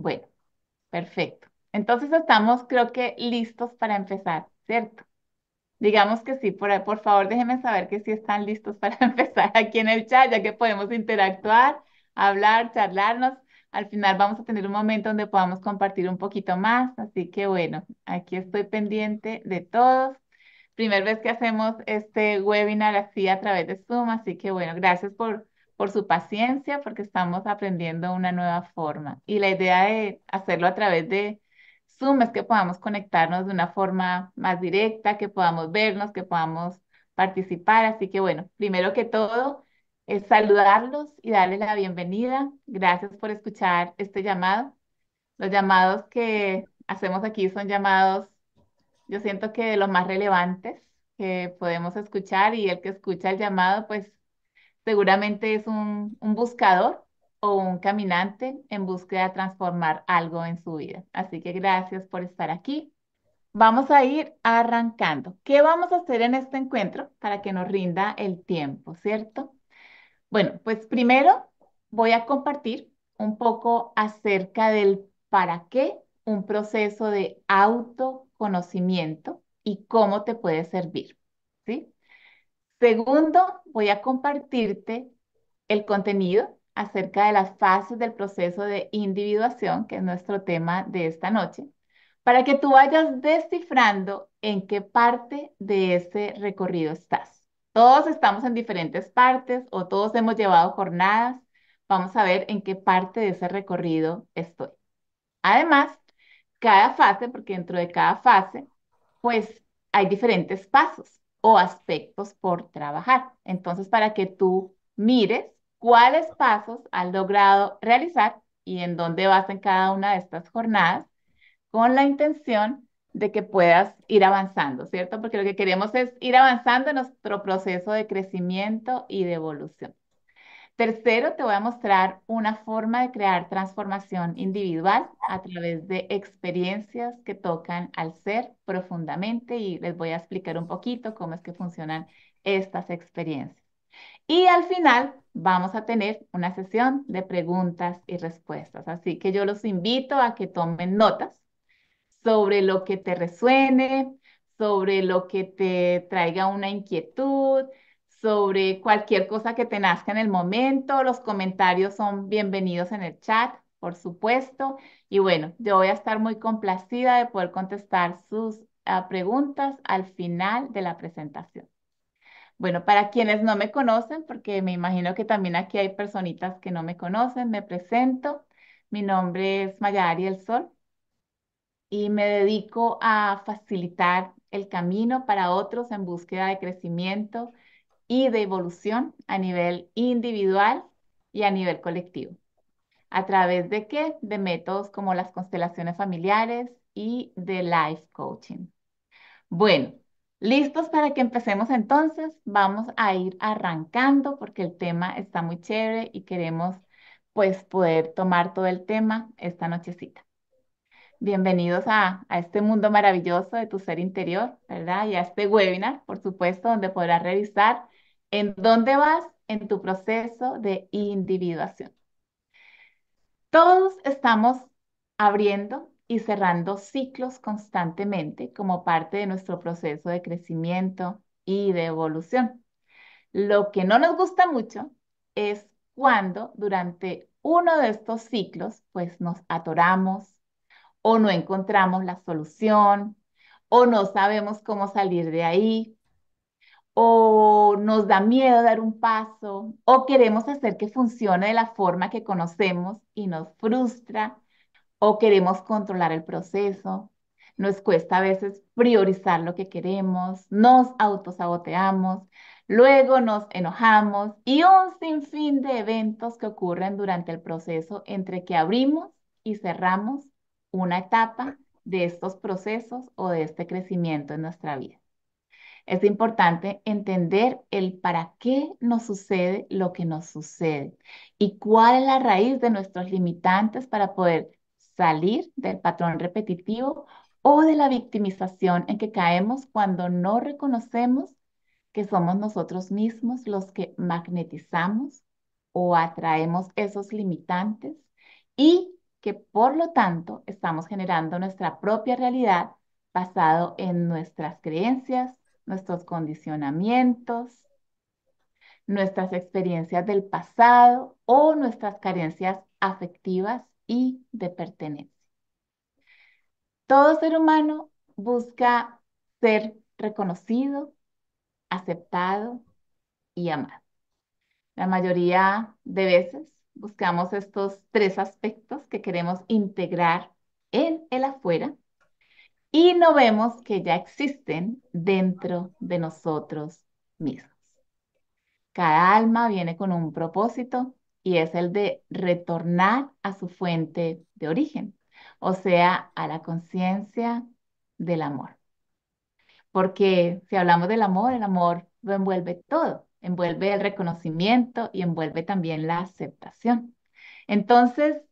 Bueno, perfecto. Entonces estamos, creo que, listos para empezar, ¿cierto? Digamos que sí, por, por favor déjenme saber que sí están listos para empezar aquí en el chat, ya que podemos interactuar, hablar, charlarnos. Al final vamos a tener un momento donde podamos compartir un poquito más, así que bueno, aquí estoy pendiente de todos. Primera vez que hacemos este webinar así a través de Zoom, así que bueno, gracias por, por su paciencia, porque estamos aprendiendo una nueva forma. Y la idea de hacerlo a través de Zoom es que podamos conectarnos de una forma más directa, que podamos vernos, que podamos participar. Así que bueno, primero que todo, es saludarlos y darles la bienvenida. Gracias por escuchar este llamado. Los llamados que hacemos aquí son llamados, yo siento que de los más relevantes que podemos escuchar y el que escucha el llamado, pues seguramente es un, buscador o un caminante en búsqueda de transformar algo en su vida. Así que gracias por estar aquí. Vamos a ir arrancando. ¿Qué vamos a hacer en este encuentro para que nos rinda el tiempo, cierto? Bueno, pues primero voy a compartir un poco acerca del para qué un proceso de autoconocimiento y cómo te puede servir, ¿sí? Segundo, voy a compartirte el contenido acerca de las fases del proceso de individuación, que es nuestro tema de esta noche, para que tú vayas descifrando en qué parte de ese recorrido estás. Todos estamos en diferentes partes o todos hemos llevado jornadas. Vamos a ver en qué parte de ese recorrido estoy. Además, cada fase, porque dentro de cada fase, pues hay diferentes pasos o aspectos por trabajar. Entonces, para que tú mires cuáles pasos has logrado realizar y en dónde vas en cada una de estas jornadas con la intención de que puedas ir avanzando, ¿cierto? Porque lo que queremos es ir avanzando en nuestro proceso de crecimiento y de evolución. Tercero, te voy a mostrar una forma de crear transformación individual a través de experiencias que tocan al ser profundamente y les voy a explicar un poquito cómo es que funcionan estas experiencias. Y al final vamos a tener una sesión de preguntas y respuestas. Así que yo los invito a que tomen notas sobre lo que te resuene, sobre lo que te traiga una inquietud, sobre cualquier cosa que te nazca en el momento. Los comentarios son bienvenidos en el chat, por supuesto. Y bueno, yo voy a estar muy complacida de poder contestar sus ah, preguntas al final de la presentación. Bueno, para quienes no me conocen, porque me imagino que también aquí hay personitas que no me conocen, me presento. Mi nombre es Mayari El Sol y me dedico a facilitar el camino para otros en búsqueda de crecimiento y de evolución a nivel individual y a nivel colectivo. ¿A través de qué? De métodos como las constelaciones familiares y de life coaching. Bueno, ¿Listos para que empecemos entonces? Vamos a ir arrancando porque el tema está muy chévere y queremos pues poder tomar todo el tema esta nochecita. Bienvenidos a, a este mundo maravilloso de tu ser interior, ¿verdad? Y a este webinar, por supuesto, donde podrás revisar en dónde vas en tu proceso de individuación. Todos estamos abriendo y cerrando ciclos constantemente como parte de nuestro proceso de crecimiento y de evolución. Lo que no nos gusta mucho es cuando durante uno de estos ciclos pues nos atoramos o no encontramos la solución o no sabemos cómo salir de ahí o nos da miedo dar un paso o queremos hacer que funcione de la forma que conocemos y nos frustra o queremos controlar el proceso, nos cuesta a veces priorizar lo que queremos, nos autosaboteamos, luego nos enojamos y un sinfín de eventos que ocurren durante el proceso entre que abrimos y cerramos una etapa de estos procesos o de este crecimiento en nuestra vida. Es importante entender el para qué nos sucede lo que nos sucede y cuál es la raíz de nuestros limitantes para poder salir del patrón repetitivo o de la victimización en que caemos cuando no reconocemos que somos nosotros mismos los que magnetizamos o atraemos esos limitantes y que por lo tanto estamos generando nuestra propia realidad basado en nuestras creencias, nuestros condicionamientos, nuestras experiencias del pasado o nuestras carencias afectivas y de pertenencia. Todo ser humano busca ser reconocido, aceptado y amado. La mayoría de veces buscamos estos tres aspectos que queremos integrar en el afuera y no vemos que ya existen dentro de nosotros mismos. Cada alma viene con un propósito y es el de retornar a su fuente de origen, o sea, a la conciencia del amor. Porque si hablamos del amor, el amor lo envuelve todo, envuelve el reconocimiento y envuelve también la aceptación. Entonces,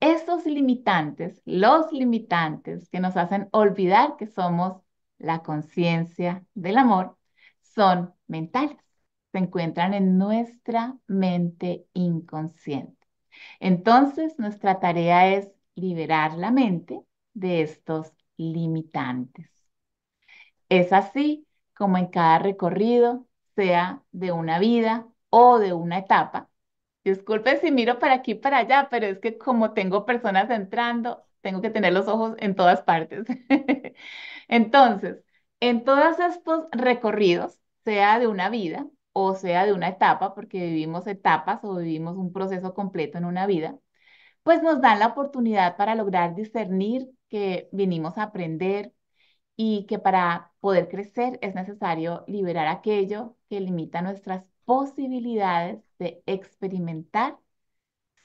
esos limitantes, los limitantes que nos hacen olvidar que somos la conciencia del amor, son mentales, se encuentran en nuestra mente inconsciente. Entonces, nuestra tarea es liberar la mente de estos limitantes. Es así como en cada recorrido, sea de una vida o de una etapa. Disculpe si miro para aquí y para allá, pero es que como tengo personas entrando, tengo que tener los ojos en todas partes. Entonces, en todos estos recorridos, sea de una vida o sea de una etapa, porque vivimos etapas o vivimos un proceso completo en una vida, pues nos dan la oportunidad para lograr discernir que vinimos a aprender y que para poder crecer es necesario liberar aquello que limita nuestras posibilidades de experimentar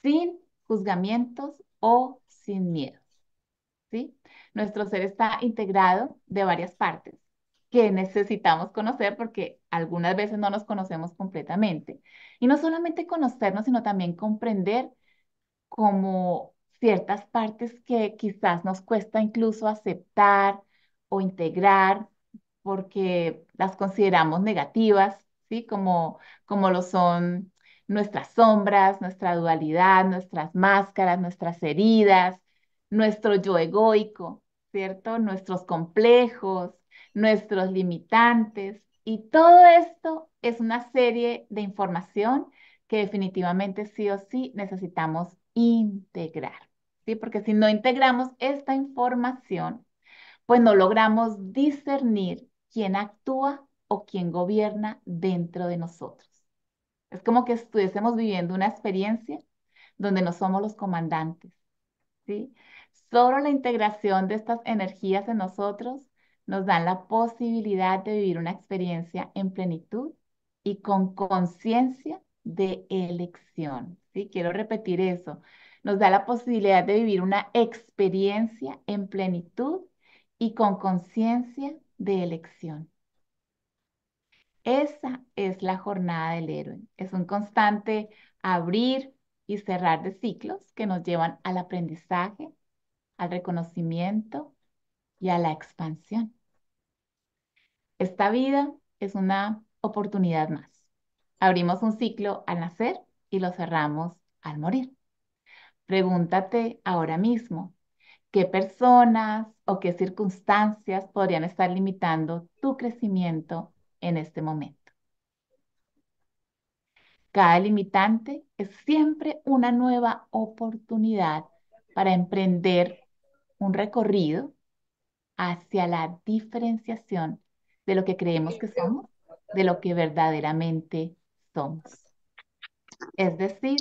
sin juzgamientos o sin miedos. ¿sí? Nuestro ser está integrado de varias partes que necesitamos conocer porque algunas veces no nos conocemos completamente. Y no solamente conocernos, sino también comprender como ciertas partes que quizás nos cuesta incluso aceptar o integrar porque las consideramos negativas, Como, como lo son nuestras sombras, nuestra dualidad, nuestras máscaras, nuestras heridas, nuestro yo egoico, ¿cierto? Nuestros complejos, nuestros limitantes. Y todo esto es una serie de información que definitivamente sí o sí necesitamos integrar, ¿sí? Porque si no integramos esta información, pues no logramos discernir quién actúa o quién gobierna dentro de nosotros. Es como que estuviésemos viviendo una experiencia donde no somos los comandantes, ¿sí? Solo la integración de estas energías en nosotros nos dan la posibilidad de vivir una experiencia en plenitud y con conciencia de elección. ¿sí? Quiero repetir eso. Nos da la posibilidad de vivir una experiencia en plenitud y con conciencia de elección. Esa es la jornada del héroe. Es un constante abrir y cerrar de ciclos que nos llevan al aprendizaje, al reconocimiento y a la expansión. Esta vida es una oportunidad más. Abrimos un ciclo al nacer y lo cerramos al morir. Pregúntate ahora mismo, ¿qué personas o qué circunstancias podrían estar limitando tu crecimiento en este momento? Cada limitante es siempre una nueva oportunidad para emprender un recorrido hacia la diferenciación de lo que creemos que somos, de lo que verdaderamente somos. Es decir,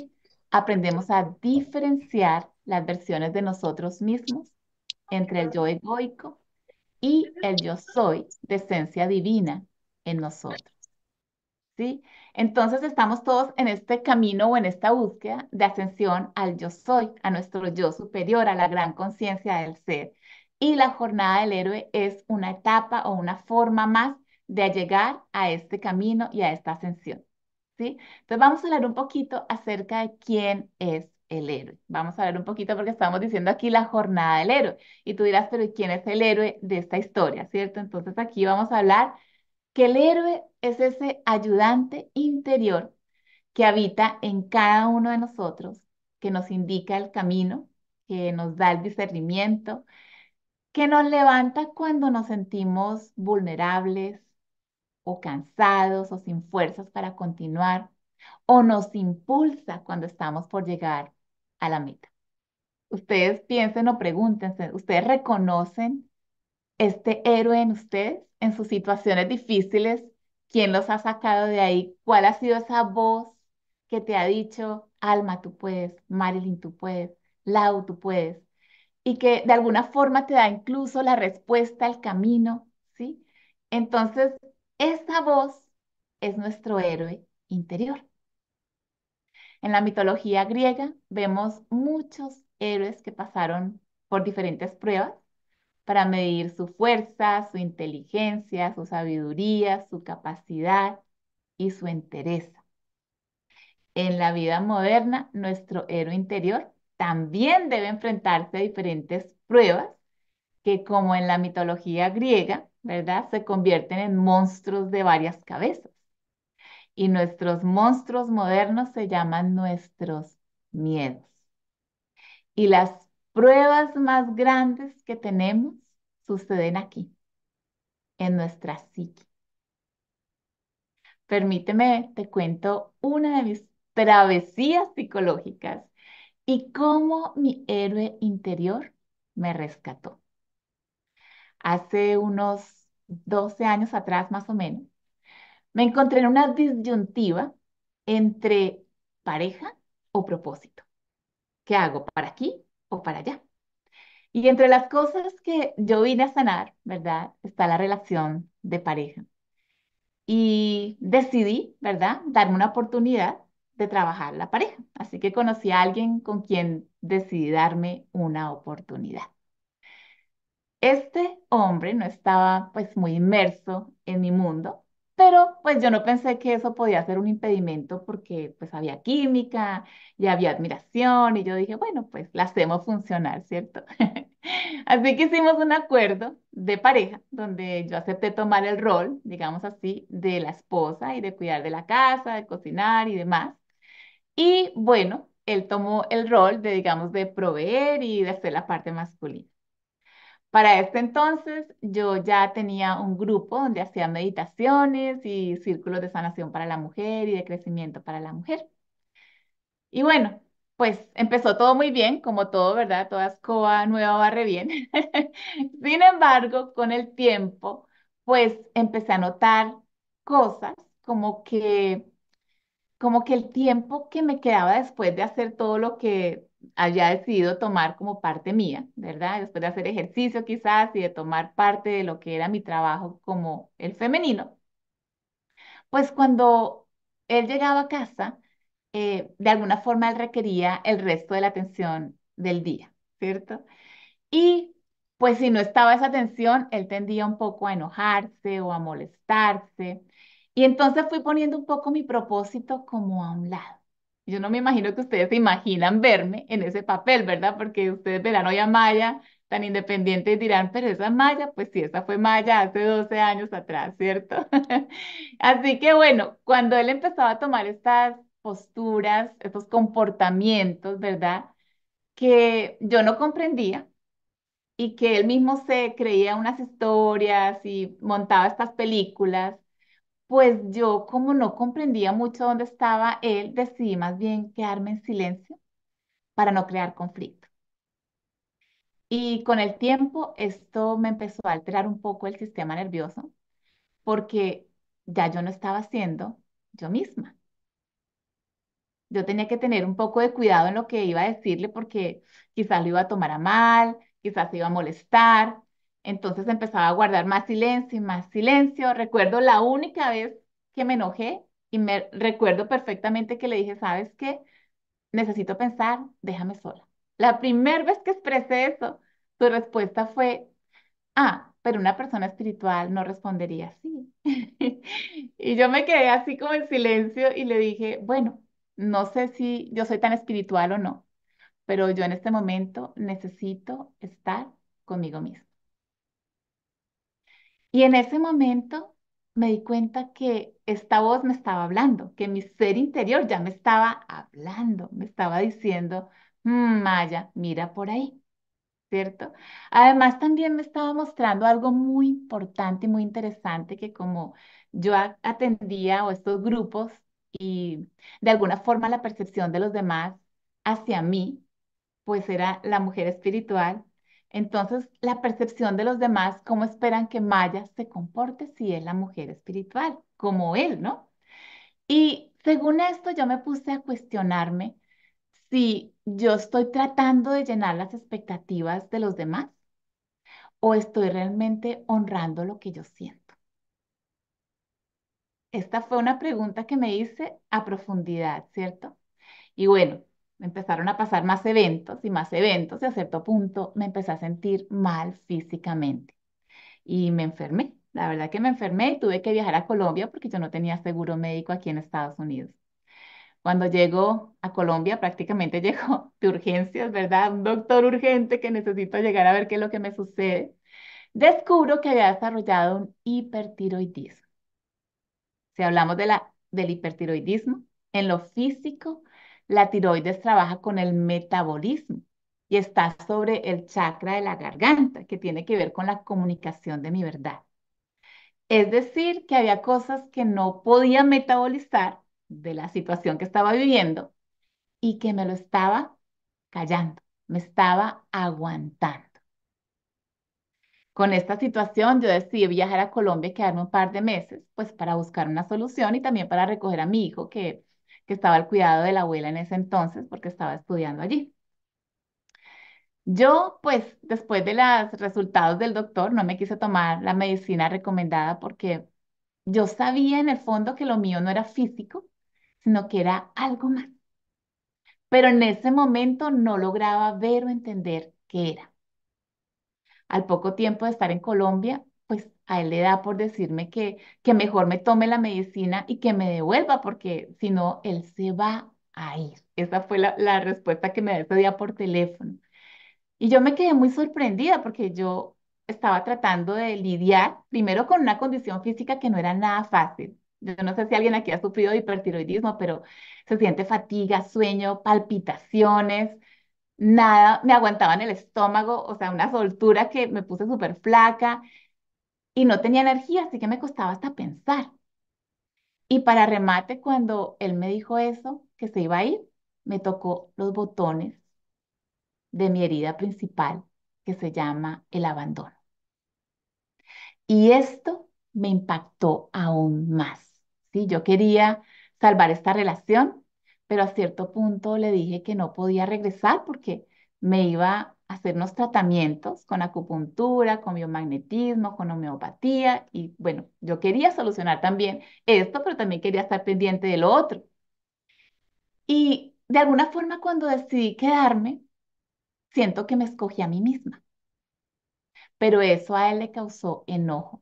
aprendemos a diferenciar las versiones de nosotros mismos entre el yo egoico y el yo soy de esencia divina en nosotros. ¿Sí? Entonces estamos todos en este camino o en esta búsqueda de ascensión al yo soy, a nuestro yo superior, a la gran conciencia del ser. Y la jornada del héroe es una etapa o una forma más de llegar a este camino y a esta ascensión. ¿sí? Entonces vamos a hablar un poquito acerca de quién es el héroe. Vamos a hablar un poquito porque estamos diciendo aquí la jornada del héroe. Y tú dirás, pero ¿quién es el héroe de esta historia? ¿Cierto? Entonces aquí vamos a hablar que el héroe es ese ayudante interior que habita en cada uno de nosotros, que nos indica el camino, que nos da el discernimiento, que nos levanta cuando nos sentimos vulnerables o cansados o sin fuerzas para continuar, o nos impulsa cuando estamos por llegar a la meta. Ustedes piensen o pregúntense, ¿ustedes reconocen este héroe en ustedes, en sus situaciones difíciles? ¿Quién los ha sacado de ahí? ¿Cuál ha sido esa voz que te ha dicho, Alma, tú puedes, Marilyn, tú puedes, Lau, tú puedes? Y que de alguna forma te da incluso la respuesta al camino, ¿sí? Entonces, esa voz es nuestro héroe interior. En la mitología griega vemos muchos héroes que pasaron por diferentes pruebas para medir su fuerza, su inteligencia, su sabiduría, su capacidad y su entereza. En la vida moderna, nuestro héroe interior también debe enfrentarse a diferentes pruebas que, como en la mitología griega, ¿verdad? Se convierten en monstruos de varias cabezas. Y nuestros monstruos modernos se llaman nuestros miedos. Y las pruebas más grandes que tenemos suceden aquí, en nuestra psique. Permíteme, te cuento una de mis travesías psicológicas y cómo mi héroe interior me rescató. Hace unos 12 años atrás, más o menos, me encontré en una disyuntiva entre pareja o propósito. ¿Qué hago? ¿Para aquí o para allá? Y entre las cosas que yo vine a sanar, ¿verdad? Está la relación de pareja. Y decidí, ¿verdad? Darme una oportunidad de trabajar la pareja. Así que conocí a alguien con quien decidí darme una oportunidad. Este hombre no estaba pues muy inmerso en mi mundo, pero pues yo no pensé que eso podía ser un impedimento porque pues había química y había admiración y yo dije, bueno, pues la hacemos funcionar, ¿cierto? Así que hicimos un acuerdo de pareja donde yo acepté tomar el rol, digamos así, de la esposa y de cuidar de la casa, de cocinar y demás. Y bueno, él tomó el rol de, digamos, de proveer y de hacer la parte masculina. Para este entonces yo ya tenía un grupo donde hacía meditaciones y círculos de sanación para la mujer y de crecimiento para la mujer. Y bueno, pues empezó todo muy bien, como todo, ¿verdad? Toda escoba nueva barre bien. Sin embargo, con el tiempo, pues empecé a notar cosas como que, como que el tiempo que me quedaba después de hacer todo lo que había decidido tomar como parte mía, ¿verdad? Después de hacer ejercicio quizás y de tomar parte de lo que era mi trabajo como el femenino, pues cuando él llegaba a casa, eh, de alguna forma él requería el resto de la atención del día, ¿cierto? Y pues si no estaba esa atención, él tendía un poco a enojarse o a molestarse. Y entonces fui poniendo un poco mi propósito como a un lado. Yo no me imagino que ustedes se imaginan verme en ese papel, ¿verdad? Porque ustedes verán hoy a Maya tan independiente y dirán, pero esa Maya, pues sí, esa fue Maya hace 12 años atrás, ¿cierto? Así que bueno, cuando él empezaba a tomar estas posturas, estos comportamientos, ¿verdad? Que yo no comprendía y que él mismo se creía unas historias y montaba estas películas pues yo, como no comprendía mucho dónde estaba él, decidí más bien quedarme en silencio para no crear conflicto. Y con el tiempo esto me empezó a alterar un poco el sistema nervioso porque ya yo no estaba siendo yo misma. Yo tenía que tener un poco de cuidado en lo que iba a decirle porque quizás lo iba a tomar a mal, quizás se iba a molestar. Entonces empezaba a guardar más silencio y más silencio. Recuerdo la única vez que me enojé y me recuerdo perfectamente que le dije, ¿sabes qué? Necesito pensar, déjame sola. La primera vez que expresé eso, su respuesta fue, ah, pero una persona espiritual no respondería así. Y yo me quedé así como en silencio y le dije, bueno, no sé si yo soy tan espiritual o no, pero yo en este momento necesito estar conmigo misma. Y en ese momento me di cuenta que esta voz me estaba hablando, que mi ser interior ya me estaba hablando, me estaba diciendo, "Mm, Maya, mira por ahí, ¿cierto? Además, también me estaba mostrando algo muy importante y muy interesante que como yo atendía o estos grupos y de alguna forma la percepción de los demás hacia mí, pues era la mujer espiritual. Entonces, la percepción de los demás, ¿cómo esperan que Maya se comporte si es la mujer espiritual, como él, ¿no? Y según esto, yo me puse a cuestionarme si yo estoy tratando de llenar las expectativas de los demás o estoy realmente honrando lo que yo siento. Esta fue una pregunta que me hice a profundidad, ¿cierto? Y bueno, me empezaron a pasar más eventos y más eventos y a cierto punto me empecé a sentir mal físicamente y me enfermé. La verdad que me enfermé y tuve que viajar a Colombia porque yo no tenía seguro médico aquí en Estados Unidos. Cuando llego a Colombia, prácticamente llego de urgencias, ¿verdad? Un doctor urgente que necesito llegar a ver qué es lo que me sucede. Descubro que había desarrollado un hipertiroidismo. Si hablamos de la, del hipertiroidismo, en lo físico, la tiroides trabaja con el metabolismo y está sobre el chakra de la garganta, que tiene que ver con la comunicación de mi verdad. Es decir, que había cosas que no podía metabolizar de la situación que estaba viviendo y que me lo estaba callando, me estaba aguantando. Con esta situación yo decidí viajar a Colombia y quedarme un par de meses, pues para buscar una solución y también para recoger a mi hijo que, que estaba al cuidado de la abuela en ese entonces porque estaba estudiando allí. Yo, pues, después de los resultados del doctor, no me quise tomar la medicina recomendada porque yo sabía en el fondo que lo mío no era físico, sino que era algo más. Pero en ese momento no lograba ver o entender qué era. al poco tiempo de estar en Colombia, a él le da por decirme que, que mejor me tome la medicina y que me devuelva, porque si no, él se va a ir. Esa fue la, respuesta que me dio ese día por teléfono. Y yo me quedé muy sorprendida porque yo estaba tratando de lidiar primero con una condición física que no era nada fácil. Yo no sé si alguien aquí ha sufrido hipertiroidismo, pero se siente fatiga, sueño, palpitaciones nada me aguantaba en el estómago, o sea, una soltura que me puse súper flaca y no tenía energía, así que me costaba hasta pensar. Y para remate, cuando él me dijo eso, que se iba a ir, me tocó los botones de mi herida principal, que se llama el abandono. Y esto me impactó aún más. ¿sí? Yo quería salvar esta relación, pero a cierto punto le dije que no podía regresar porque me iba a hacer unos tratamientos con acupuntura, con biomagnetismo, con homeopatía. Y bueno, yo quería solucionar también esto, pero también quería estar pendiente de lo otro. Y de alguna forma cuando decidí quedarme, siento que me escogí a mí misma, pero eso a él le causó enojo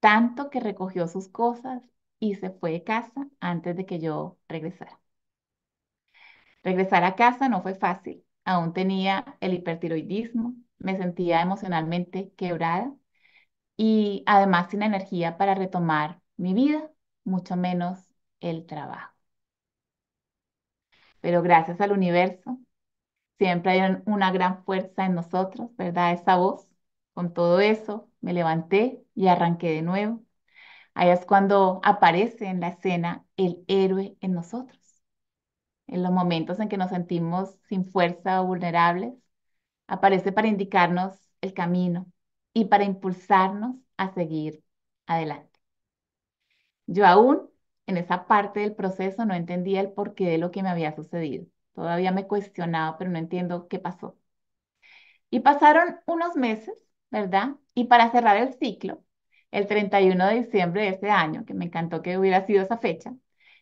tanto que recogió sus cosas y se fue de casa antes de que yo regresara. Regresar a casa no fue fácil, aún tenía el hipertiroidismo, me sentía emocionalmente quebrada y además sin energía para retomar mi vida, mucho menos el trabajo. Pero gracias al universo, siempre hay un- una gran fuerza en nosotros, ¿verdad? Esa voz. Con todo eso, me levanté y arranqué de nuevo Ahí es cuando aparece en la escena el héroe en nosotros. En los momentos en que nos sentimos sin fuerza o vulnerables, aparece para indicarnos el camino y para impulsarnos a seguir adelante. Yo aún en esa parte del proceso no entendía el porqué de lo que me había sucedido. Todavía me cuestionaba, pero no entiendo qué pasó. Y pasaron unos meses, ¿verdad? Y para cerrar el ciclo, el 31 de diciembre de ese año, que me encantó que hubiera sido esa fecha,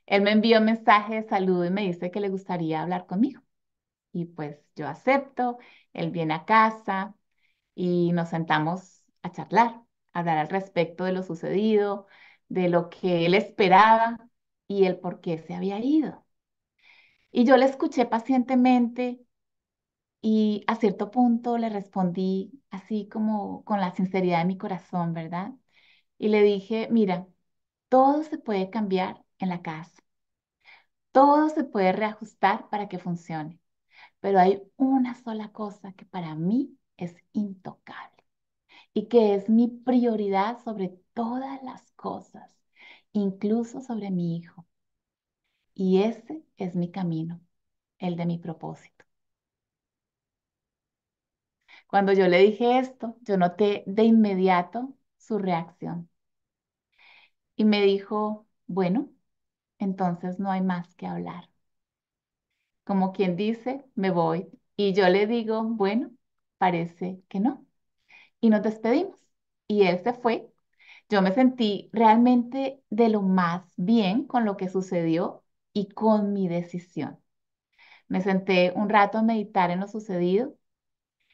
él me envió un mensaje de saludo y me dice que le gustaría hablar conmigo. Y pues yo acepto, él viene a casa y nos sentamos a charlar, a hablar al respecto de lo sucedido, de lo que él esperaba y el por qué se había ido. Y yo le escuché pacientemente y a cierto punto le respondí así como con la sinceridad de mi corazón, ¿verdad? Y le dije, mira, todo se puede cambiar en la casa, todo se puede reajustar para que funcione, pero hay una sola cosa que para mí es intocable y que es mi prioridad sobre todas las cosas, incluso sobre mi hijo. Y ese es mi camino, el de mi propósito. Cuando yo le dije esto, yo noté de inmediato su reacción. Y me dijo, bueno, entonces no hay más que hablar. Como quien dice, me voy. Y yo le digo, bueno, parece que no. Y nos despedimos. Y él se fue. Yo me sentí realmente de lo más bien con lo que sucedió y con mi decisión. Me senté un rato a meditar en lo sucedido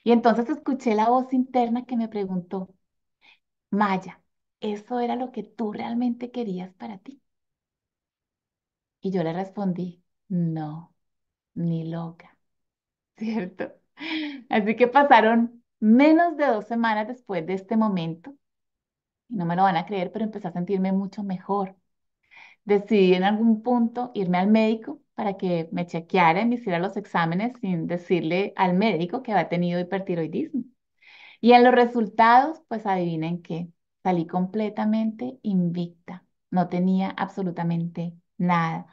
y entonces escuché la voz interna que me preguntó, Maya, ¿eso era lo que tú realmente querías para ti? Y yo le respondí, no, ni loca, ¿cierto? Así que pasaron menos de dos semanas después de este momento, y no me lo van a creer, pero empecé a sentirme mucho mejor. Decidí en algún punto irme al médico para que me chequeara y me hiciera los exámenes sin decirle al médico que había tenido hipertiroidismo. Y en los resultados, pues adivinen qué, salí completamente invicta, no tenía absolutamente nada.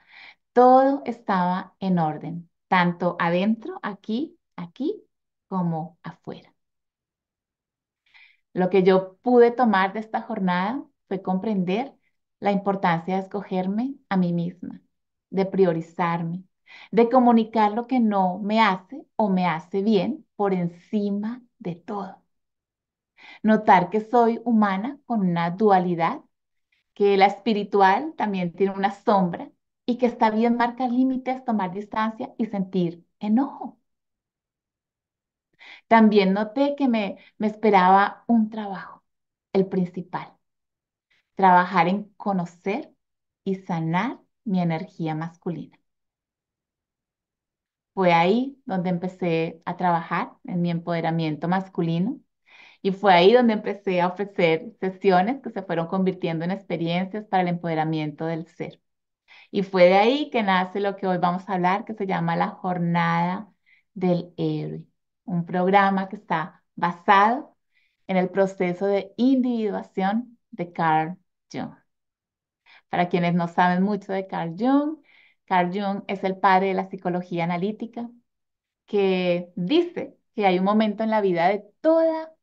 Todo estaba en orden, tanto adentro, aquí, aquí, como afuera. Lo que yo pude tomar de esta jornada fue comprender la importancia de escogerme a mí misma, de priorizarme, de comunicar lo que no me hace o me hace bien por encima de todo. Notar que soy humana con una dualidad, que la espiritual también tiene una sombra y que está bien marcar límites, tomar distancia y sentir enojo. También noté que me, me esperaba un trabajo, el principal, trabajar en conocer y sanar mi energía masculina. Fue ahí donde empecé a trabajar en mi empoderamiento masculino y fue ahí donde empecé a ofrecer sesiones que se fueron convirtiendo en experiencias para el empoderamiento del ser. Y fue de ahí que nace lo que hoy vamos a hablar, que se llama la Jornada del Héroe, un programa que está basado en el proceso de individuación de Carl Jung. Para quienes no saben mucho de Carl Jung, Carl Jung es el padre de la psicología analítica que dice que hay un momento en la vida de toda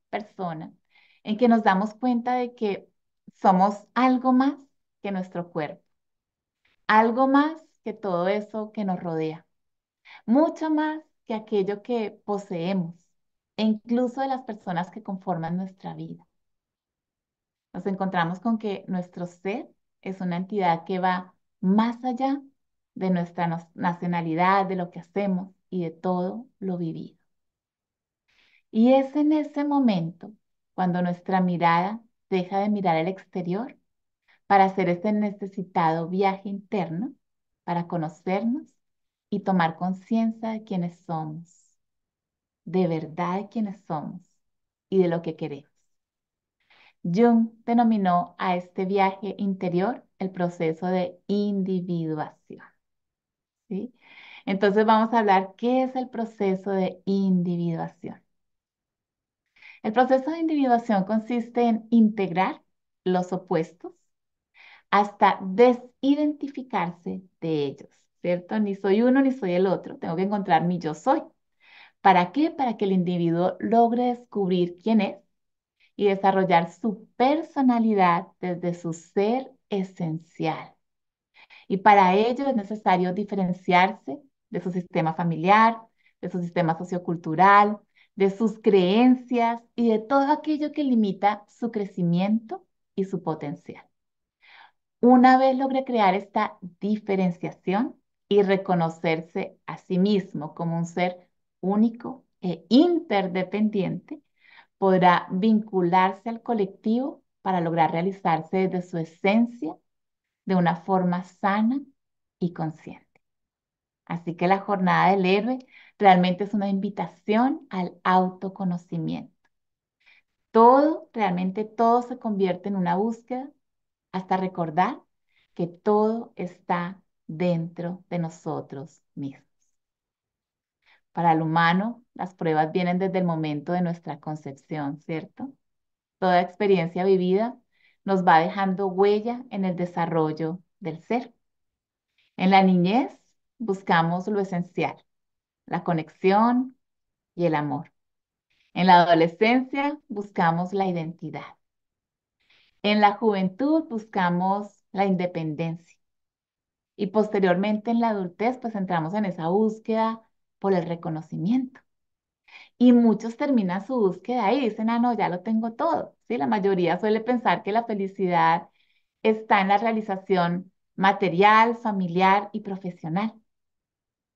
en que nos damos cuenta de que somos algo más que nuestro cuerpo, algo más que todo eso que nos rodea, mucho más que aquello que poseemos e incluso de las personas que conforman nuestra vida. Nos encontramos con que nuestro ser es una entidad que va más allá de nuestra nacionalidad, de lo que hacemos y de todo lo vivido. Y es en ese momento cuando nuestra mirada deja de mirar el exterior para hacer ese necesitado viaje interno, para conocernos y tomar conciencia de quiénes somos, de verdad de quiénes somos y de lo que queremos. Jung denominó a este viaje interior el proceso de individuación. Entonces vamos a hablar qué es el proceso de individuación. El proceso de individuación consiste en integrar los opuestos hasta desidentificarse de ellos, ¿cierto? Ni soy uno ni soy el otro, tengo que encontrar mi yo soy. ¿Para qué? Para que el individuo logre descubrir quién es y desarrollar su personalidad desde su ser esencial. Y para ello es necesario diferenciarse de su sistema familiar, de su sistema sociocultural, de sus creencias y de todo aquello que limita su crecimiento y su potencial. Una vez logre crear esta diferenciación y reconocerse a sí mismo como un ser único e interdependiente, podrá vincularse al colectivo para lograr realizarse desde su esencia de una forma sana y consciente. Así que la jornada del héroe realmente es una invitación al autoconocimiento. Todo, realmente todo se convierte en una búsqueda hasta recordar que todo está dentro de nosotros mismos. Para el humano, las pruebas vienen desde el momento de nuestra concepción, ¿cierto? Toda experiencia vivida nos va dejando huella en el desarrollo del ser. En la niñez buscamos lo esencial, la conexión y el amor. En la adolescencia buscamos la identidad. En la juventud buscamos la independencia. Y posteriormente en la adultez pues entramos en esa búsqueda por el reconocimiento. Y muchos terminan su búsqueda ahí dicen, ah, no, ya lo tengo todo. ¿Sí? La mayoría suele pensar que la felicidad está en la realización material, familiar y profesional.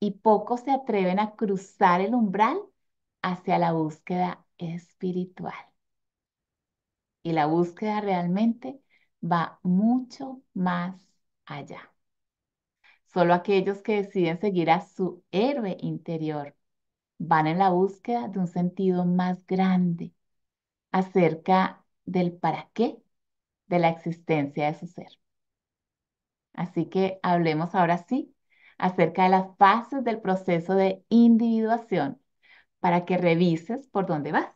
Y pocos se atreven a cruzar el umbral hacia la búsqueda espiritual. Y la búsqueda realmente va mucho más allá. Solo aquellos que deciden seguir a su héroe interior van en la búsqueda de un sentido más grande acerca del para qué de la existencia de su ser. Así que hablemos ahora sí acerca de las fases del proceso de individuación para que revises por dónde vas,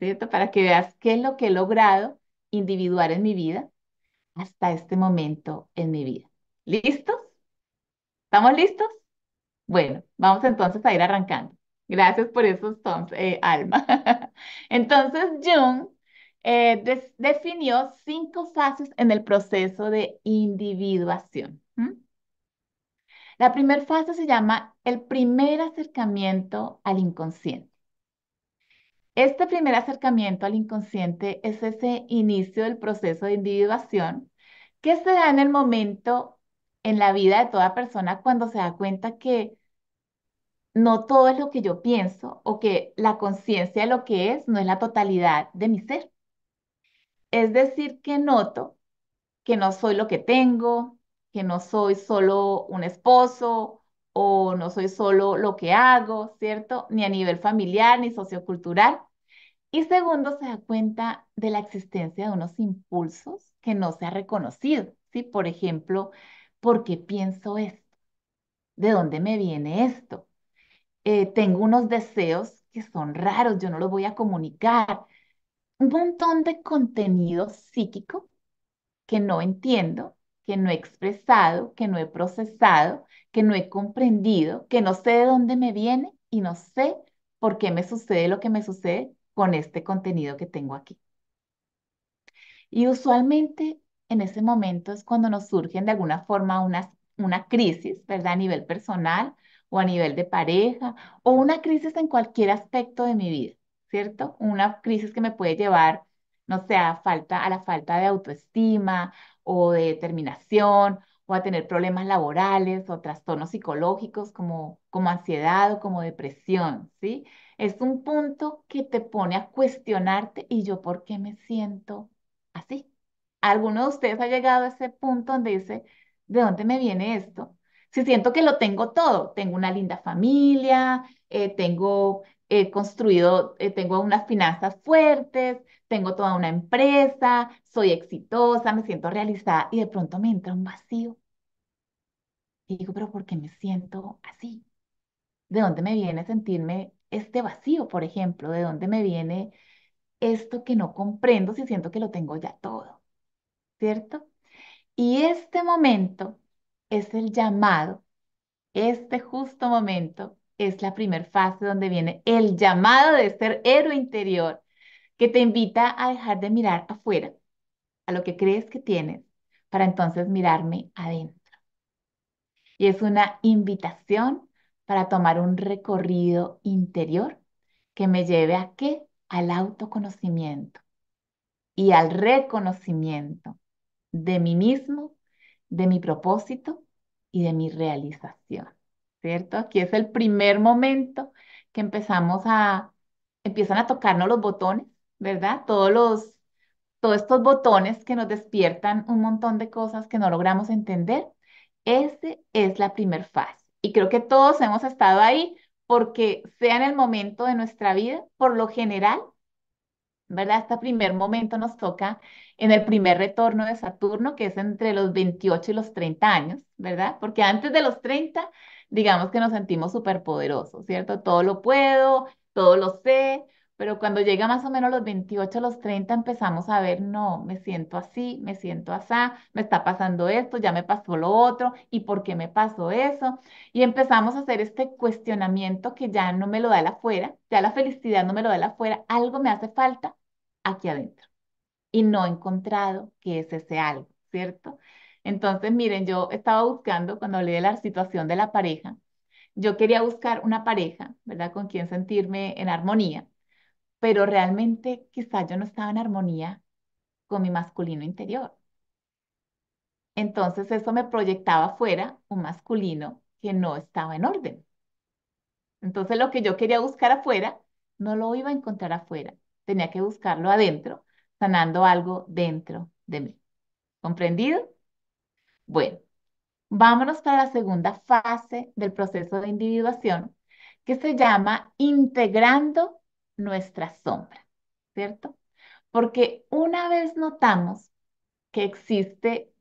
¿cierto? Para que veas qué es lo que he logrado individuar en mi vida hasta este momento en mi vida. ¿Listos? ¿Estamos listos? Bueno, vamos entonces a ir arrancando. Gracias por esos tons, eh, Alma. Entonces, Jung eh, definió cinco fases en el proceso de individuación. La primera fase se llama el primer acercamiento al inconsciente. Este primer acercamiento al inconsciente es ese inicio del proceso de individuación que se da en el momento en la vida de toda persona cuando se da cuenta que no todo es lo que yo pienso o que la conciencia de lo que es no es la totalidad de mi ser. Es decir, que noto que no soy lo que tengo, que no soy solo un esposo o no soy solo lo que hago, ¿cierto? Ni a nivel familiar ni sociocultural. Y segundo, se da cuenta de la existencia de unos impulsos que no se ha reconocido, ¿sí? Por ejemplo, ¿por qué pienso esto? ¿De dónde me viene esto? Eh, tengo unos deseos que son raros, yo no los voy a comunicar. Un montón de contenido psíquico que no entiendo, que no he expresado, que no he procesado, que no he comprendido, que no sé de dónde me viene y no sé por qué me sucede lo que me sucede con este contenido que tengo aquí. Y usualmente en ese momento es cuando nos surgen de alguna forma una, una crisis, ¿verdad? A nivel personal o a nivel de pareja o una crisis en cualquier aspecto de mi vida, ¿cierto? Una crisis que me puede llevar, no sé, a, falta, a la falta de autoestima o de determinación o a tener problemas laborales o trastornos psicológicos como, como ansiedad o como depresión, ¿sí? Es un punto que te pone a cuestionarte y yo por qué me siento así. ¿Alguno de ustedes ha llegado a ese punto donde dice, ¿de dónde me viene esto? Si siento que lo tengo todo, tengo una linda familia, eh, tengo eh, construido, eh, tengo unas finanzas fuertes, tengo toda una empresa, soy exitosa, me siento realizada y de pronto me entra un vacío. Y digo, pero ¿por qué me siento así? ¿De dónde me viene sentirme este vacío, por ejemplo? ¿De dónde me viene esto que no comprendo si siento que lo tengo ya todo? ¿Cierto? Y este momento es el llamado, este justo momento es la primera fase donde viene el llamado de ser héroe interior que te invita a dejar de mirar afuera, a lo que crees que tienes, para entonces mirarme adentro. Y es una invitación para tomar un recorrido interior que me lleve a qué? Al autoconocimiento y al reconocimiento de mí mismo de mi propósito y de mi realización, ¿cierto? Aquí es el primer momento que empezamos a, empiezan a tocarnos los botones, ¿verdad? Todos los, todos estos botones que nos despiertan un montón de cosas que no logramos entender. Ese es la primer fase. Y creo que todos hemos estado ahí porque sea en el momento de nuestra vida, por lo general, ¿verdad? Este primer momento nos toca en el primer retorno de Saturno, que es entre los 28 y los 30 años, ¿verdad? Porque antes de los 30 digamos que nos sentimos superpoderosos, ¿cierto? Todo lo puedo, todo lo sé, pero cuando llega más o menos los 28, los 30, empezamos a ver, no, me siento así, me siento así, me está pasando esto, ya me pasó lo otro, ¿y por qué me pasó eso? Y empezamos a hacer este cuestionamiento que ya no me lo da el afuera, ya la felicidad no me lo da el afuera, algo me hace falta aquí adentro. Y no he encontrado que es ese algo, ¿cierto? Entonces, miren, yo estaba buscando, cuando hablé de la situación de la pareja, yo quería buscar una pareja, ¿verdad? Con quien sentirme en armonía, pero realmente quizás yo no estaba en armonía con mi masculino interior. Entonces eso me proyectaba afuera un masculino que no estaba en orden. Entonces lo que yo quería buscar afuera, no lo iba a encontrar afuera. Tenía que buscarlo adentro, sanando algo dentro de mí. ¿Comprendido? Bueno, vámonos para la segunda fase del proceso de individuación, que se llama integrando nuestra sombra, ¿cierto? Porque una vez notamos que existe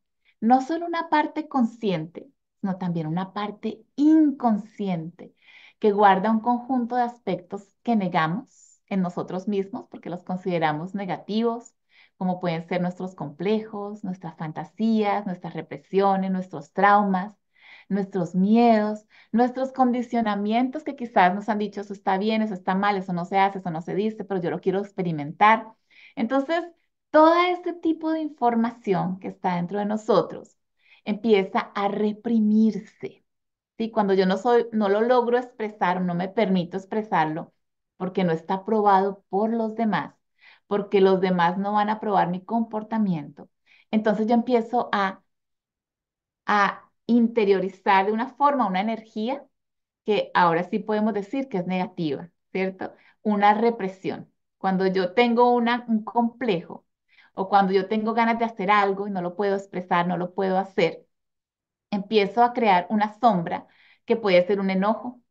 no solo una parte consciente, sino también una parte inconsciente que guarda un conjunto de aspectos que negamos en nosotros mismos porque los consideramos negativos, como pueden ser nuestros complejos, nuestras fantasías, nuestras represiones, nuestros traumas, nuestros miedos, nuestros condicionamientos que quizás nos han dicho eso está bien, eso está mal, eso no se hace, eso no se dice, pero yo lo quiero experimentar. Entonces, todo este tipo de información que está dentro de nosotros empieza a reprimirse. ¿sí? Cuando yo no, soy, no lo logro expresar, no me permito expresarlo, porque no está aprobado por los demás, porque los demás no van a aprobar mi comportamiento. Entonces yo empiezo a, a interiorizar de una forma una energía que ahora sí podemos decir que es negativa, ¿cierto? Una represión. Cuando yo tengo un complejo o cuando yo tengo ganas de hacer algo y no lo puedo expresar, no lo puedo hacer, empiezo a crear una sombra que puede ser un enojo,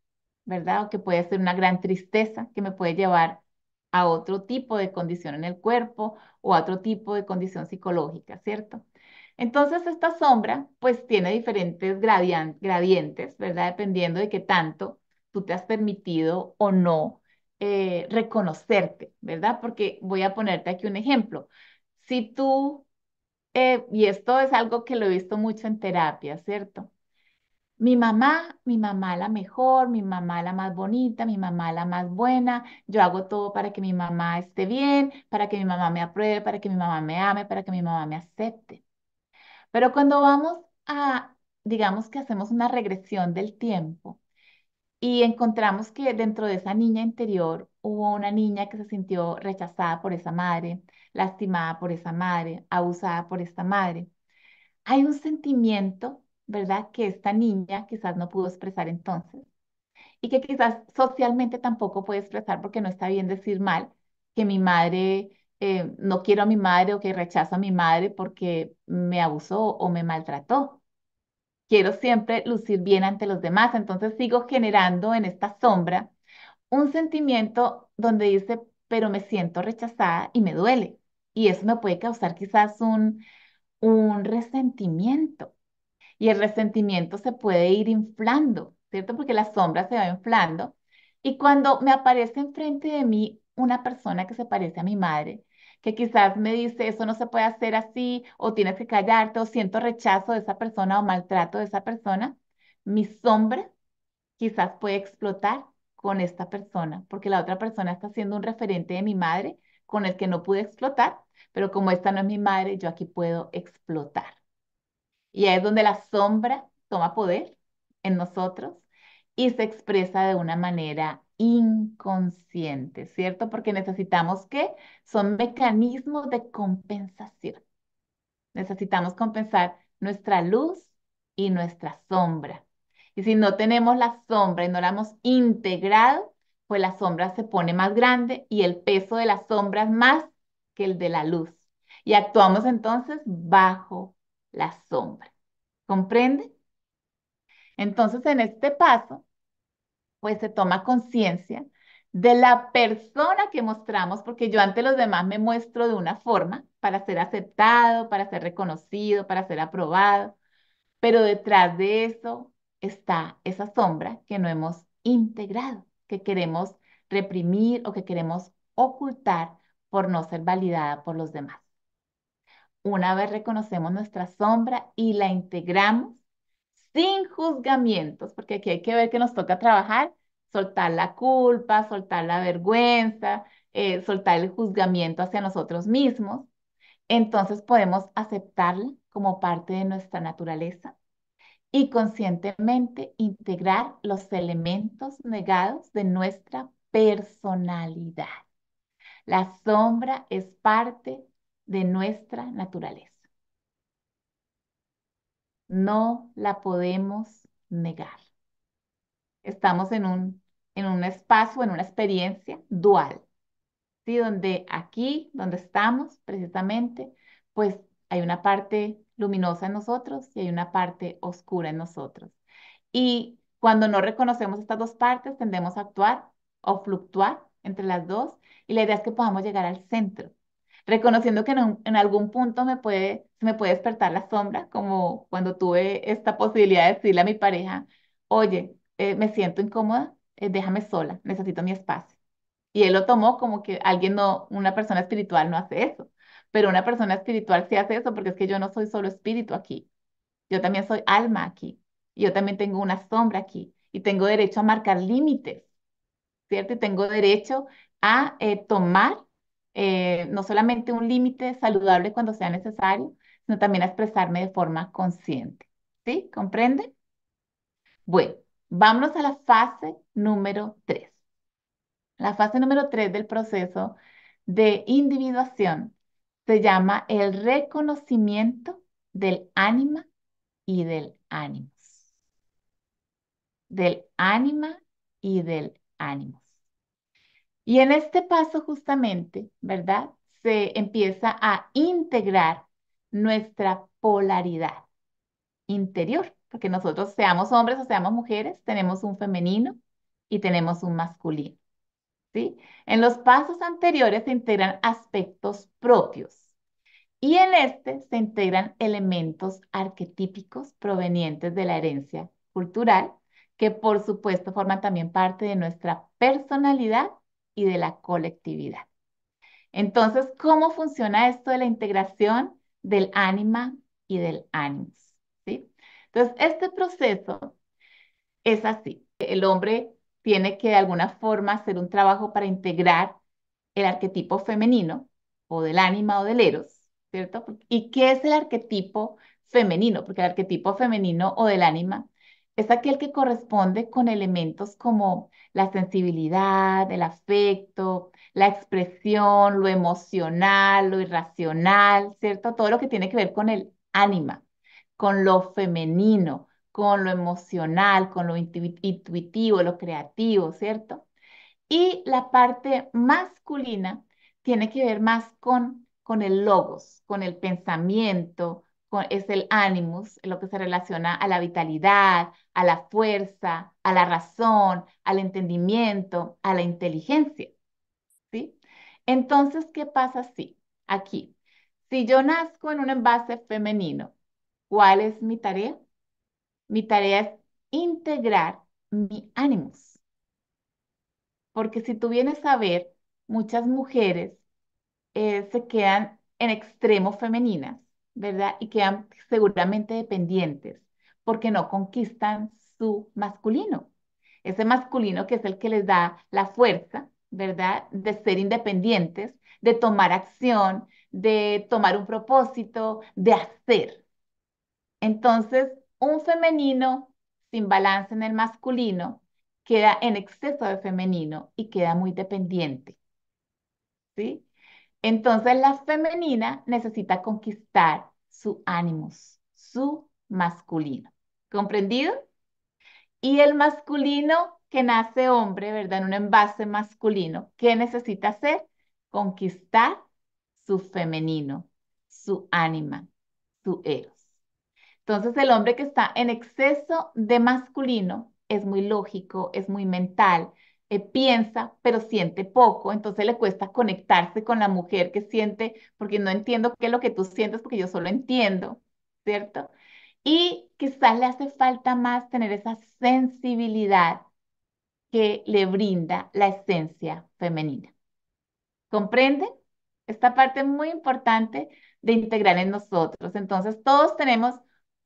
¿verdad? O que puede ser una gran tristeza que me puede llevar a otro tipo de condición en el cuerpo o a otro tipo de condición psicológica, ¿cierto? Entonces, esta sombra, pues tiene diferentes gradientes, ¿verdad? Dependiendo de qué tanto tú te has permitido o no eh, reconocerte, ¿verdad? Porque voy a ponerte aquí un ejemplo. Si tú, eh, y esto es algo que lo he visto mucho en terapia, ¿cierto? Mi mamá, mi mamá la mejor, mi mamá la más bonita, mi mamá la más buena, yo hago todo para que mi mamá esté bien, para que mi mamá me apruebe, para que mi mamá me ame, para que mi mamá me acepte. Pero cuando vamos a, digamos que hacemos una regresión del tiempo y encontramos que dentro de esa niña interior hubo una niña que se sintió rechazada por esa madre, lastimada por esa madre, abusada por esta madre, hay un sentimiento, ¿verdad? Que esta niña quizás no pudo expresar entonces y que quizás socialmente tampoco puede expresar porque no está bien decir mal que mi madre eh, no quiero a mi madre o que rechazo a mi madre porque me abusó o me maltrató. Quiero siempre lucir bien ante los demás, entonces sigo generando en esta sombra un sentimiento donde dice, pero me siento rechazada y me duele. Y eso me puede causar quizás un, un resentimiento. Y el resentimiento se puede ir inflando, ¿cierto? Porque la sombra se va inflando. Y cuando me aparece enfrente de mí una persona que se parece a mi madre, que quizás me dice, eso no se puede hacer así, o tienes que callarte, o siento rechazo de esa persona o maltrato de esa persona, mi sombra quizás puede explotar con esta persona, porque la otra persona está siendo un referente de mi madre con el que no pude explotar, pero como esta no es mi madre, yo aquí puedo explotar. Y ahí es donde la sombra toma poder en nosotros y se expresa de una manera inconsciente, ¿cierto? Porque necesitamos que son mecanismos de compensación. Necesitamos compensar nuestra luz y nuestra sombra. Y si no tenemos la sombra y no la hemos integrado, pues la sombra se pone más grande y el peso de la sombra es más que el de la luz. Y actuamos entonces bajo la sombra. ¿Comprende? Entonces, en este paso, pues se toma conciencia de la persona que mostramos, porque yo ante los demás me muestro de una forma para ser aceptado, para ser reconocido, para ser aprobado, pero detrás de eso está esa sombra que no hemos integrado, que queremos reprimir o que queremos ocultar por no ser validada por los demás. Una vez reconocemos nuestra sombra y la integramos sin juzgamientos, porque aquí hay que ver que nos toca trabajar, soltar la culpa, soltar la vergüenza, eh, soltar el juzgamiento hacia nosotros mismos. Entonces podemos aceptarla como parte de nuestra naturaleza y conscientemente integrar los elementos negados de nuestra personalidad. La sombra es parte de nuestra naturaleza. No la podemos negar. Estamos en un, en un espacio, en una experiencia dual, ¿sí? Donde aquí, donde estamos precisamente, pues hay una parte luminosa en nosotros y hay una parte oscura en nosotros. Y cuando no reconocemos estas dos partes, tendemos a actuar o fluctuar entre las dos y la idea es que podamos llegar al centro, reconociendo que en, algún punto me puede, me puede despertar la sombra, como cuando tuve esta posibilidad de decirle a mi pareja, oye, eh, me siento incómoda, eh, déjame sola, necesito mi espacio. Y él lo tomó como que alguien no, una persona espiritual no hace eso, pero una persona espiritual sí hace eso porque es que yo no soy solo espíritu aquí, yo también soy alma aquí, yo también tengo una sombra aquí y tengo derecho a marcar límites, ¿cierto? Y tengo derecho a eh, tomar eh, no solamente un límite saludable cuando sea necesario, sino también a expresarme de forma consciente. ¿Sí? ¿Comprende? Bueno, vámonos a la fase número 3. La fase número 3 del proceso de individuación se llama el reconocimiento del ánima y del ánimo. Del ánima y del ánimo. Y en este paso justamente, ¿verdad? Se empieza a integrar nuestra polaridad interior, porque nosotros seamos hombres o seamos mujeres, tenemos un femenino y tenemos un masculino. ¿Sí? En los pasos anteriores se integran aspectos propios y en este se integran elementos arquetípicos provenientes de la herencia cultural, que por supuesto forman también parte de nuestra personalidad y de la colectividad. Entonces, ¿cómo funciona esto de la integración del ánima y del ánimos? ¿Sí? Entonces, este proceso es así. El hombre tiene que de alguna forma hacer un trabajo para integrar el arquetipo femenino o del ánima o del eros, ¿cierto? ¿Y qué es el arquetipo femenino? Porque el arquetipo femenino o del ánima es aquel que corresponde con elementos como la sensibilidad, el afecto, la expresión, lo emocional, lo irracional, ¿cierto? Todo lo que tiene que ver con el ánima, con lo femenino, con lo emocional, con lo intuitivo, lo creativo, ¿cierto? Y la parte masculina tiene que ver más con, con el logos, con el pensamiento, es el animus, lo que se relaciona a la vitalidad, a la fuerza, a la razón, al entendimiento, a la inteligencia. ¿Sí? Entonces, ¿qué pasa si aquí? Si yo nazco en un envase femenino, ¿cuál es mi tarea? Mi tarea es integrar mi animus. Porque si tú vienes a ver, muchas mujeres eh, se quedan en extremo femeninas ¿verdad? Y quedan seguramente dependientes porque no conquistan su masculino. Ese masculino que es el que les da la fuerza, ¿verdad? De ser independientes, de tomar acción, de tomar un propósito, de hacer. Entonces, un femenino sin balance en el masculino queda en exceso de femenino y queda muy dependiente. ¿Sí? Entonces la femenina necesita conquistar su ánimo, su masculino. ¿Comprendido? Y el masculino que nace hombre, ¿verdad? En un envase masculino, ¿qué necesita hacer? Conquistar su femenino, su ánima, su eros. Entonces el hombre que está en exceso de masculino es muy lógico, es muy mental, eh, piensa, pero siente poco, entonces le cuesta conectarse con la mujer que siente, porque no entiendo qué es lo que tú sientes, porque yo solo entiendo, ¿cierto? Y quizás le hace falta más tener esa sensibilidad que le brinda la esencia femenina. ¿Comprenden? Esta parte muy importante de integrar en nosotros. Entonces, todos tenemos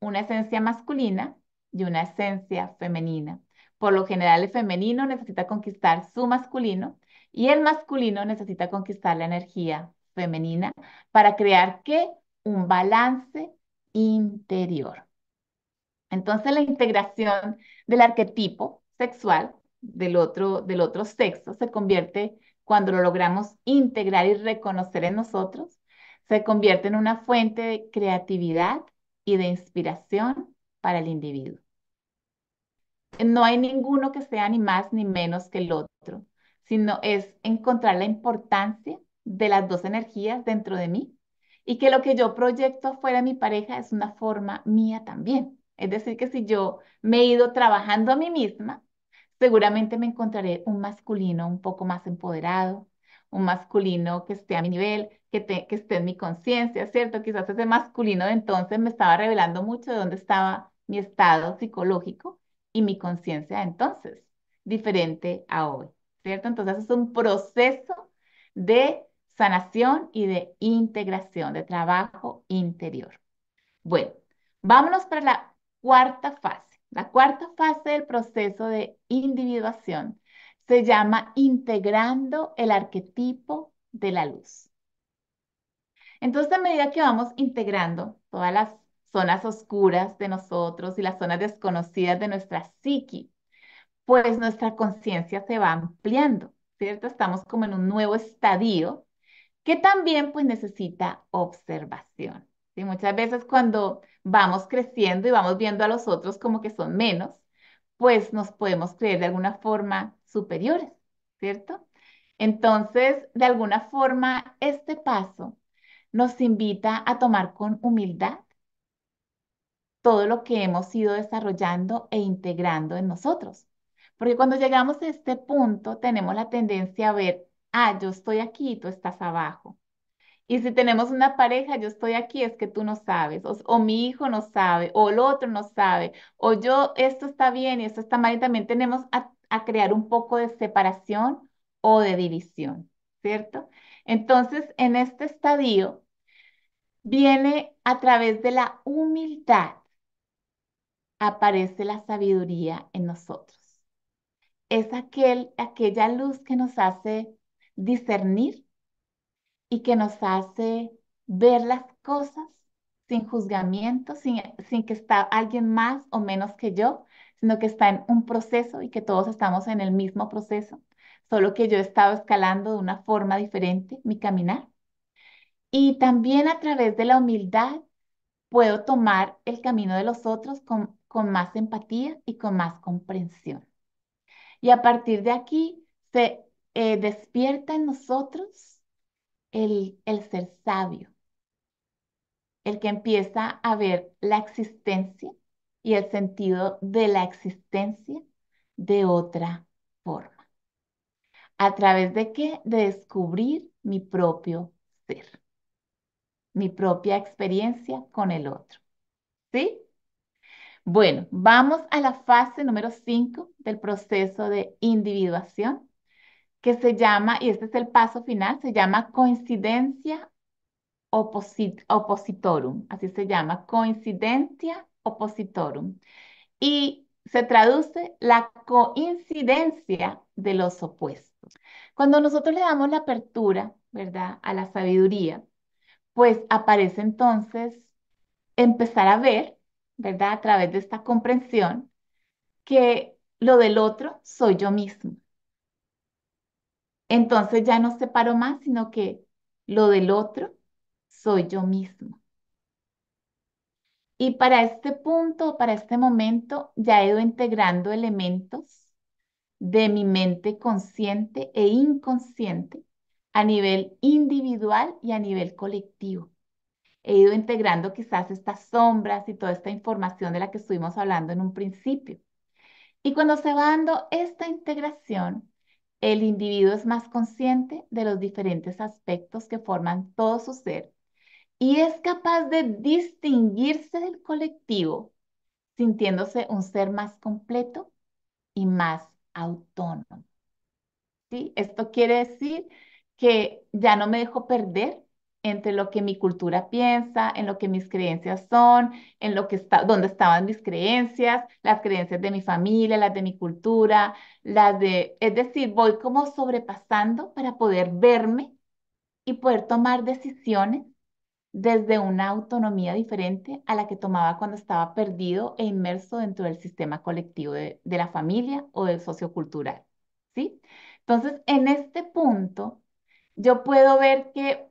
una esencia masculina y una esencia femenina. Por lo general, el femenino necesita conquistar su masculino y el masculino necesita conquistar la energía femenina para crear qué? Un balance interior. Entonces, la integración del arquetipo sexual del otro, del otro sexo se convierte, cuando lo logramos integrar y reconocer en nosotros, se convierte en una fuente de creatividad y de inspiración para el individuo. No hay ninguno que sea ni más ni menos que el otro, sino es encontrar la importancia de las dos energías dentro de mí y que lo que yo proyecto afuera de mi pareja es una forma mía también. Es decir, que si yo me he ido trabajando a mí misma, seguramente me encontraré un masculino un poco más empoderado, un masculino que esté a mi nivel, que, que esté en mi conciencia, ¿cierto? Quizás ese masculino de entonces me estaba revelando mucho de dónde estaba mi estado psicológico y mi conciencia entonces, diferente a hoy, ¿cierto? Entonces es un proceso de sanación y de integración, de trabajo interior. Bueno, vámonos para la cuarta fase. La cuarta fase del proceso de individuación se llama integrando el arquetipo de la luz. Entonces, a medida que vamos integrando todas las zonas oscuras de nosotros y las zonas desconocidas de nuestra psiqui, pues nuestra conciencia se va ampliando, ¿cierto? Estamos como en un nuevo estadio que también pues necesita observación. Muchas veces cuando vamos creciendo y vamos viendo a los otros como que son menos, pues nos podemos creer de alguna forma superiores, ¿cierto? Entonces, de alguna forma, este paso nos invita a tomar con humildad todo lo que hemos ido desarrollando e integrando en nosotros. Porque cuando llegamos a este punto, tenemos la tendencia a ver, ah, yo estoy aquí tú estás abajo. Y si tenemos una pareja, yo estoy aquí, es que tú no sabes, o, mi hijo no sabe, o el otro no sabe, o yo, esto está bien y esto está mal, y también tenemos a, a crear un poco de separación o de división, ¿cierto? Entonces, en este estadio viene a través de la humildad, aparece la sabiduría en nosotros. Es aquel, aquella luz que nos hace discernir y que nos hace ver las cosas sin juzgamiento, sin, sin que está alguien más o menos que yo, sino que está en un proceso y que todos estamos en el mismo proceso, solo que yo he estado escalando de una forma diferente mi caminar. Y también a través de la humildad puedo tomar el camino de los otros con, con más empatía y con más comprensión. Y a partir de aquí se eh, despierta en nosotros el, ser sabio, el que empieza a ver la existencia y el sentido de la existencia de otra forma. ¿A través de qué? De descubrir mi propio ser, mi propia experiencia con el otro. ¿Sí? Bueno, vamos a la fase número 5 del proceso de individuación que se llama, y este es el paso final, se llama coincidencia opositorum, así se llama, coincidencia opositorum. Y se traduce la coincidencia de los opuestos. Cuando nosotros le damos la apertura, ¿verdad?, a la sabiduría, pues aparece entonces empezar a ver, ¿verdad?, a través de esta comprensión, que lo del otro soy yo mismo. Entonces ya no separo más, sino que lo del otro soy yo mismo. Y para este punto, para este momento, ya he ido integrando elementos de mi mente consciente e inconsciente a nivel individual y a nivel colectivo. He ido integrando quizás estas sombras y toda esta información de la que estuvimos hablando en un principio. Y cuando se va dando esta integración, el individuo es más consciente de los diferentes aspectos que forman todo su ser y es capaz de distinguirse del colectivo, sintiéndose un ser más completo y más autónomo. ¿Sí? Esto quiere decir que ya no me dejo perder entre lo que mi cultura piensa, en lo que mis creencias son, en lo que está, dónde estaban mis creencias, las creencias de mi familia, las de mi cultura, las de, es decir, voy como sobrepasando para poder verme y poder tomar decisiones desde una autonomía diferente a la que tomaba cuando estaba perdido e inmerso dentro del sistema colectivo de, de la familia o del sociocultural, ¿sí? Entonces, en este punto, yo puedo ver que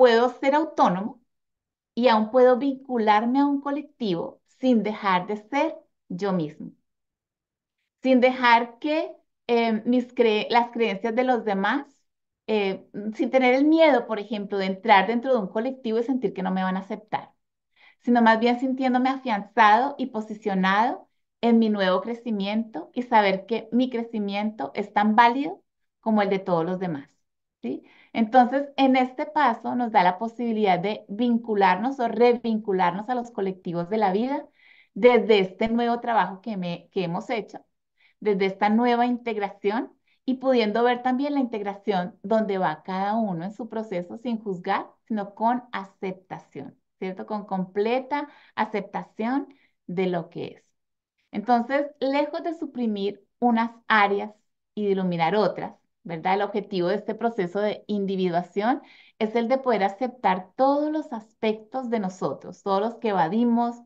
puedo ser autónomo y aún puedo vincularme a un colectivo sin dejar de ser yo mismo, sin dejar que eh, mis las creencias de los demás, eh, sin tener el miedo, por ejemplo, de entrar dentro de un colectivo y sentir que no me van a aceptar, sino más bien sintiéndome afianzado y posicionado en mi nuevo crecimiento y saber que mi crecimiento es tan válido como el de todos los demás. ¿sí? Entonces, en este paso nos da la posibilidad de vincularnos o revincularnos a los colectivos de la vida desde este nuevo trabajo que, me, que hemos hecho, desde esta nueva integración y pudiendo ver también la integración donde va cada uno en su proceso sin juzgar, sino con aceptación, ¿cierto? Con completa aceptación de lo que es. Entonces, lejos de suprimir unas áreas y de iluminar otras, ¿verdad? El objetivo de este proceso de individuación es el de poder aceptar todos los aspectos de nosotros, todos los que evadimos,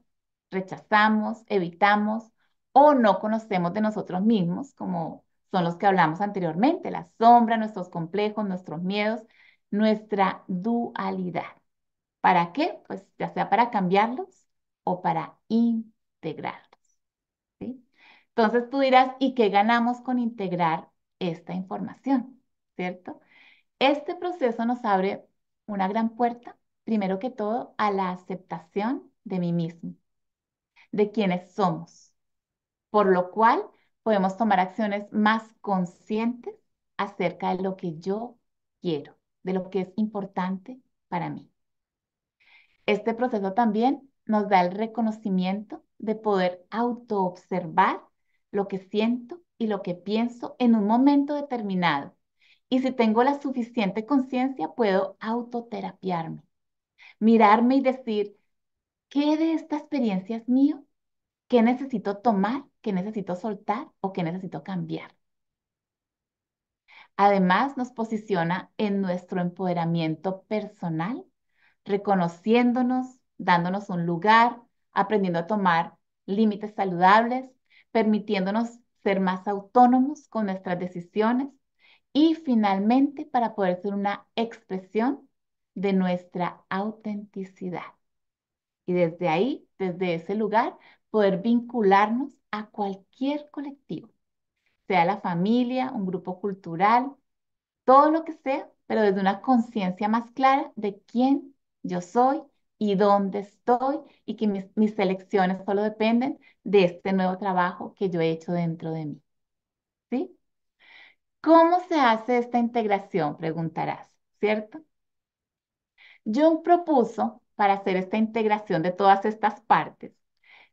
rechazamos, evitamos o no conocemos de nosotros mismos, como son los que hablamos anteriormente, la sombra, nuestros complejos, nuestros miedos, nuestra dualidad. ¿Para qué? Pues ya sea para cambiarlos o para integrarlos. ¿sí? Entonces tú dirás, ¿y qué ganamos con integrar esta información, ¿cierto? Este proceso nos abre una gran puerta, primero que todo, a la aceptación de mí mismo, de quienes somos, por lo cual podemos tomar acciones más conscientes acerca de lo que yo quiero, de lo que es importante para mí. Este proceso también nos da el reconocimiento de poder autoobservar lo que siento y lo que pienso en un momento determinado. Y si tengo la suficiente conciencia, puedo autoterapiarme, mirarme y decir, ¿qué de esta experiencia es mío? ¿Qué necesito tomar? ¿Qué necesito soltar? ¿O qué necesito cambiar? Además, nos posiciona en nuestro empoderamiento personal, reconociéndonos, dándonos un lugar, aprendiendo a tomar límites saludables, permitiéndonos ser más autónomos con nuestras decisiones y finalmente para poder ser una expresión de nuestra autenticidad. Y desde ahí, desde ese lugar, poder vincularnos a cualquier colectivo, sea la familia, un grupo cultural, todo lo que sea, pero desde una conciencia más clara de quién yo soy y dónde estoy y que mis, mis elecciones solo dependen de este nuevo trabajo que yo he hecho dentro de mí. ¿Sí? ¿Cómo se hace esta integración? Preguntarás, ¿cierto? Jung propuso para hacer esta integración de todas estas partes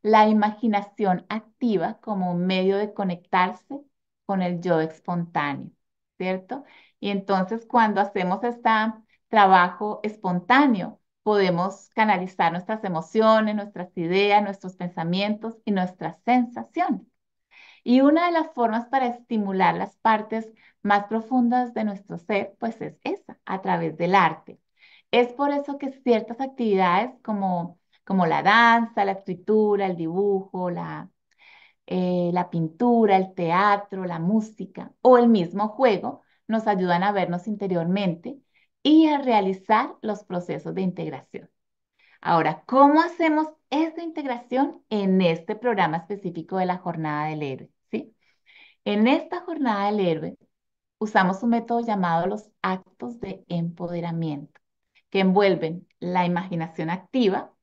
la imaginación activa como medio de conectarse con el yo espontáneo, ¿cierto? Y entonces cuando hacemos este trabajo espontáneo, podemos canalizar nuestras emociones, nuestras ideas, nuestros pensamientos y nuestras sensaciones. Y una de las formas para estimular las partes más profundas de nuestro ser, pues es esa, a través del arte. Es por eso que ciertas actividades como, como la danza, la escritura, el dibujo, la, eh, la pintura, el teatro, la música o el mismo juego nos ayudan a vernos interiormente y a realizar los procesos de integración. Ahora, ¿cómo hacemos esta integración en este programa específico de la Jornada del Héroe? ¿sí? En esta Jornada del Héroe usamos un método llamado los actos de empoderamiento, que envuelven la imaginación activa,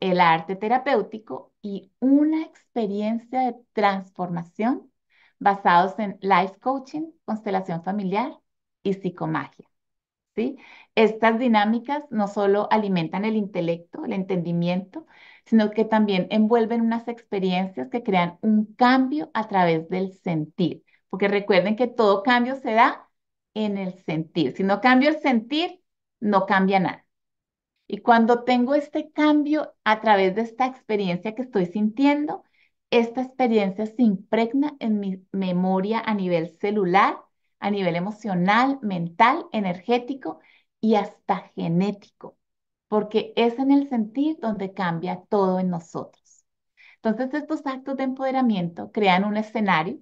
el arte terapéutico y una experiencia de transformación basados en life coaching, constelación familiar y psicomagia. Estas dinámicas no solo alimentan el intelecto, el entendimiento, sino que también envuelven unas experiencias que crean un cambio a través del sentir, porque recuerden que todo cambio se da en el sentir. Si no cambio el sentir, no cambia nada. Y cuando tengo este cambio a través de esta experiencia que estoy sintiendo, esta experiencia se impregna en mi memoria a nivel celular, a nivel emocional, mental, energético y hasta genético, porque es en el sentir donde cambia todo en nosotros. Entonces, estos actos de empoderamiento crean un escenario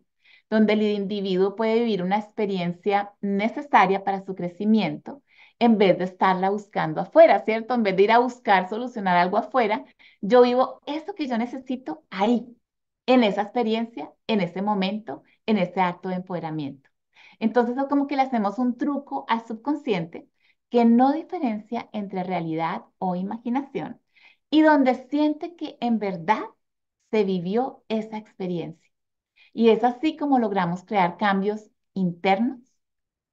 donde el individuo puede vivir una experiencia necesaria para su crecimiento en vez de estarla buscando afuera, ¿cierto? En vez de ir a buscar solucionar algo afuera, yo vivo eso que yo necesito ahí, en esa experiencia, en ese momento, en ese acto de empoderamiento. Entonces es como que le hacemos un truco al subconsciente que no diferencia entre realidad o imaginación y donde siente que en verdad se vivió esa experiencia. Y es así como logramos crear cambios internos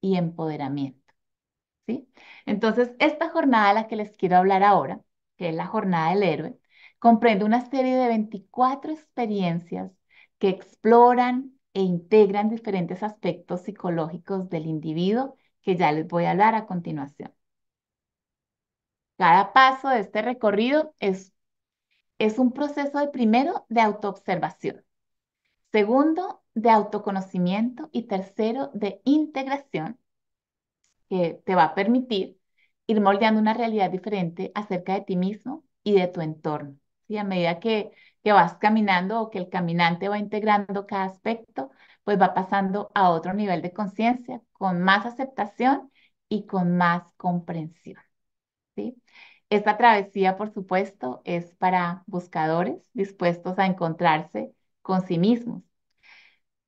y empoderamiento. ¿sí? Entonces, esta jornada a la que les quiero hablar ahora, que es la jornada del héroe, comprende una serie de 24 experiencias que exploran e integran diferentes aspectos psicológicos del individuo que ya les voy a hablar a continuación. Cada paso de este recorrido es, es un proceso de primero de autoobservación, segundo de autoconocimiento y tercero de integración que te va a permitir ir moldeando una realidad diferente acerca de ti mismo y de tu entorno. Y A medida que, que vas caminando o que el caminante va integrando cada aspecto, pues va pasando a otro nivel de conciencia, con más aceptación y con más comprensión. ¿sí? Esta travesía, por supuesto, es para buscadores dispuestos a encontrarse con sí mismos.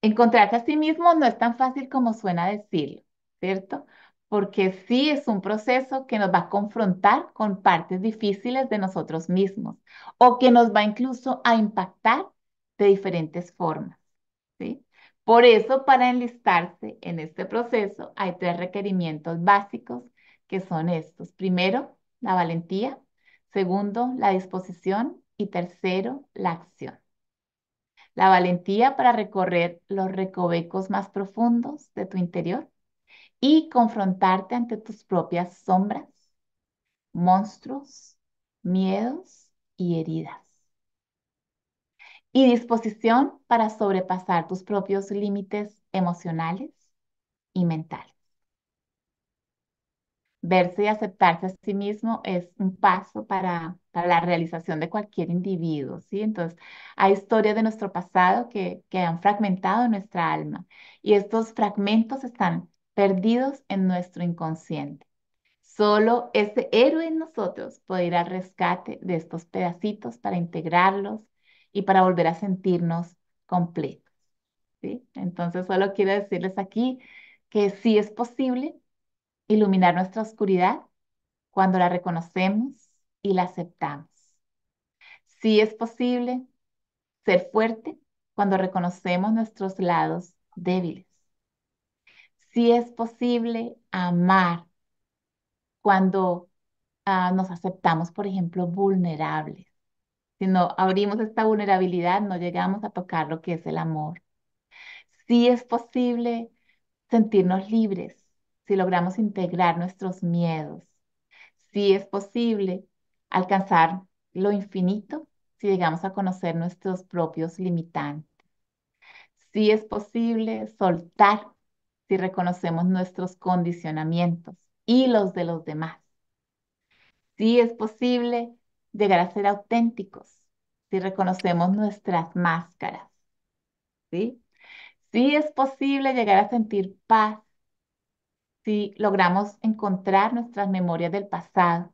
Encontrarse a sí mismos no es tan fácil como suena decirlo, ¿cierto? Porque sí es un proceso que nos va a confrontar con partes difíciles de nosotros mismos o que nos va incluso a impactar de diferentes formas. ¿sí? Por eso, para enlistarse en este proceso, hay tres requerimientos básicos que son estos. Primero, la valentía. Segundo, la disposición. Y tercero, la acción. La valentía para recorrer los recovecos más profundos de tu interior y confrontarte ante tus propias sombras, monstruos, miedos y heridas. Y disposición para sobrepasar tus propios límites emocionales y mentales. Verse y aceptarse a sí mismo es un paso para, para la realización de cualquier individuo, ¿sí? Entonces, hay historias de nuestro pasado que, que han fragmentado nuestra alma y estos fragmentos están perdidos en nuestro inconsciente. Solo ese héroe en nosotros puede ir al rescate de estos pedacitos para integrarlos y para volver a sentirnos completos. ¿sí? Entonces, solo quiero decirles aquí que sí es posible iluminar nuestra oscuridad cuando la reconocemos y la aceptamos. Sí es posible ser fuerte cuando reconocemos nuestros lados débiles si es posible amar cuando ah, nos aceptamos, por ejemplo, vulnerables. Si no abrimos esta vulnerabilidad, no llegamos a tocar lo que es el amor. Si es posible sentirnos libres si logramos integrar nuestros miedos. Si es posible alcanzar lo infinito si llegamos a conocer nuestros propios limitantes. Si es posible soltar si reconocemos nuestros condicionamientos y los de los demás. Sí es posible llegar a ser auténticos si reconocemos nuestras máscaras. Sí es posible llegar a sentir paz si logramos encontrar nuestras memorias del pasado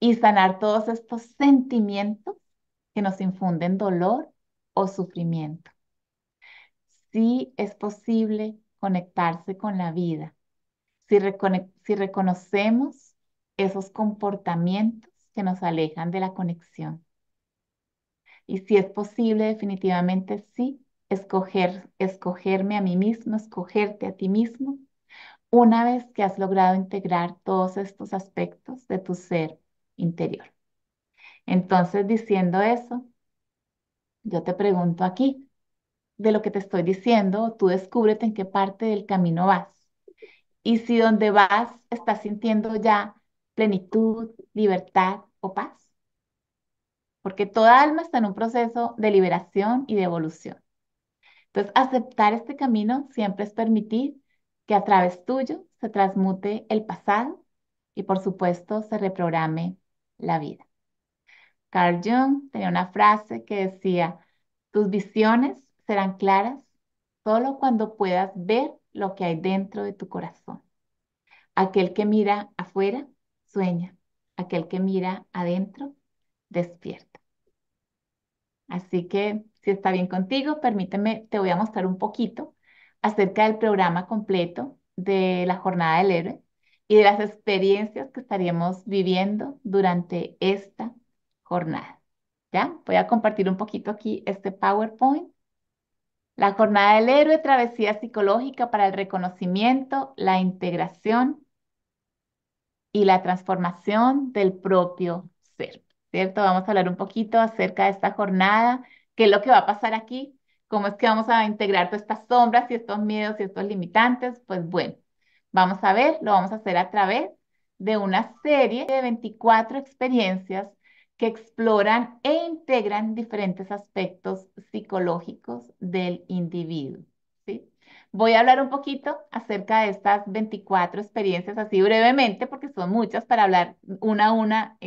y sanar todos estos sentimientos que nos infunden dolor o sufrimiento. Sí es posible conectarse con la vida, si, si reconocemos esos comportamientos que nos alejan de la conexión. Y si es posible, definitivamente sí, escoger, escogerme a mí mismo, escogerte a ti mismo, una vez que has logrado integrar todos estos aspectos de tu ser interior. Entonces, diciendo eso, yo te pregunto aquí, de lo que te estoy diciendo, tú descúbrete en qué parte del camino vas. Y si donde vas estás sintiendo ya plenitud, libertad o paz. Porque toda alma está en un proceso de liberación y de evolución. Entonces, aceptar este camino siempre es permitir que a través tuyo se transmute el pasado y, por supuesto, se reprograme la vida. Carl Jung tenía una frase que decía, tus visiones serán claras solo cuando puedas ver lo que hay dentro de tu corazón. Aquel que mira afuera, sueña. Aquel que mira adentro, despierta. Así que, si está bien contigo, permíteme, te voy a mostrar un poquito acerca del programa completo de la Jornada del Héroe y de las experiencias que estaríamos viviendo durante esta jornada. ¿Ya? Voy a compartir un poquito aquí este PowerPoint. La Jornada del Héroe, travesía psicológica para el reconocimiento, la integración y la transformación del propio ser. ¿Cierto? Vamos a hablar un poquito acerca de esta jornada, qué es lo que va a pasar aquí, cómo es que vamos a integrar todas estas sombras y estos miedos y estos limitantes. Pues bueno, vamos a ver, lo vamos a hacer a través de una serie de 24 experiencias que exploran e integran diferentes aspectos psicológicos del individuo. ¿sí? Voy a hablar un poquito acerca de estas 24 experiencias así brevemente, porque son muchas para hablar una a una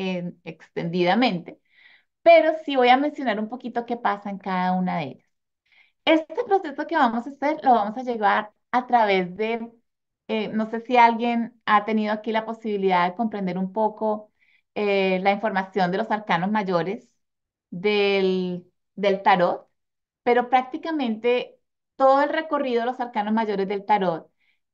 extendidamente, pero sí voy a mencionar un poquito qué pasa en cada una de ellas. Este proceso que vamos a hacer lo vamos a llevar a través de, eh, no sé si alguien ha tenido aquí la posibilidad de comprender un poco eh, la información de los arcanos mayores del, del tarot, pero prácticamente todo el recorrido de los arcanos mayores del tarot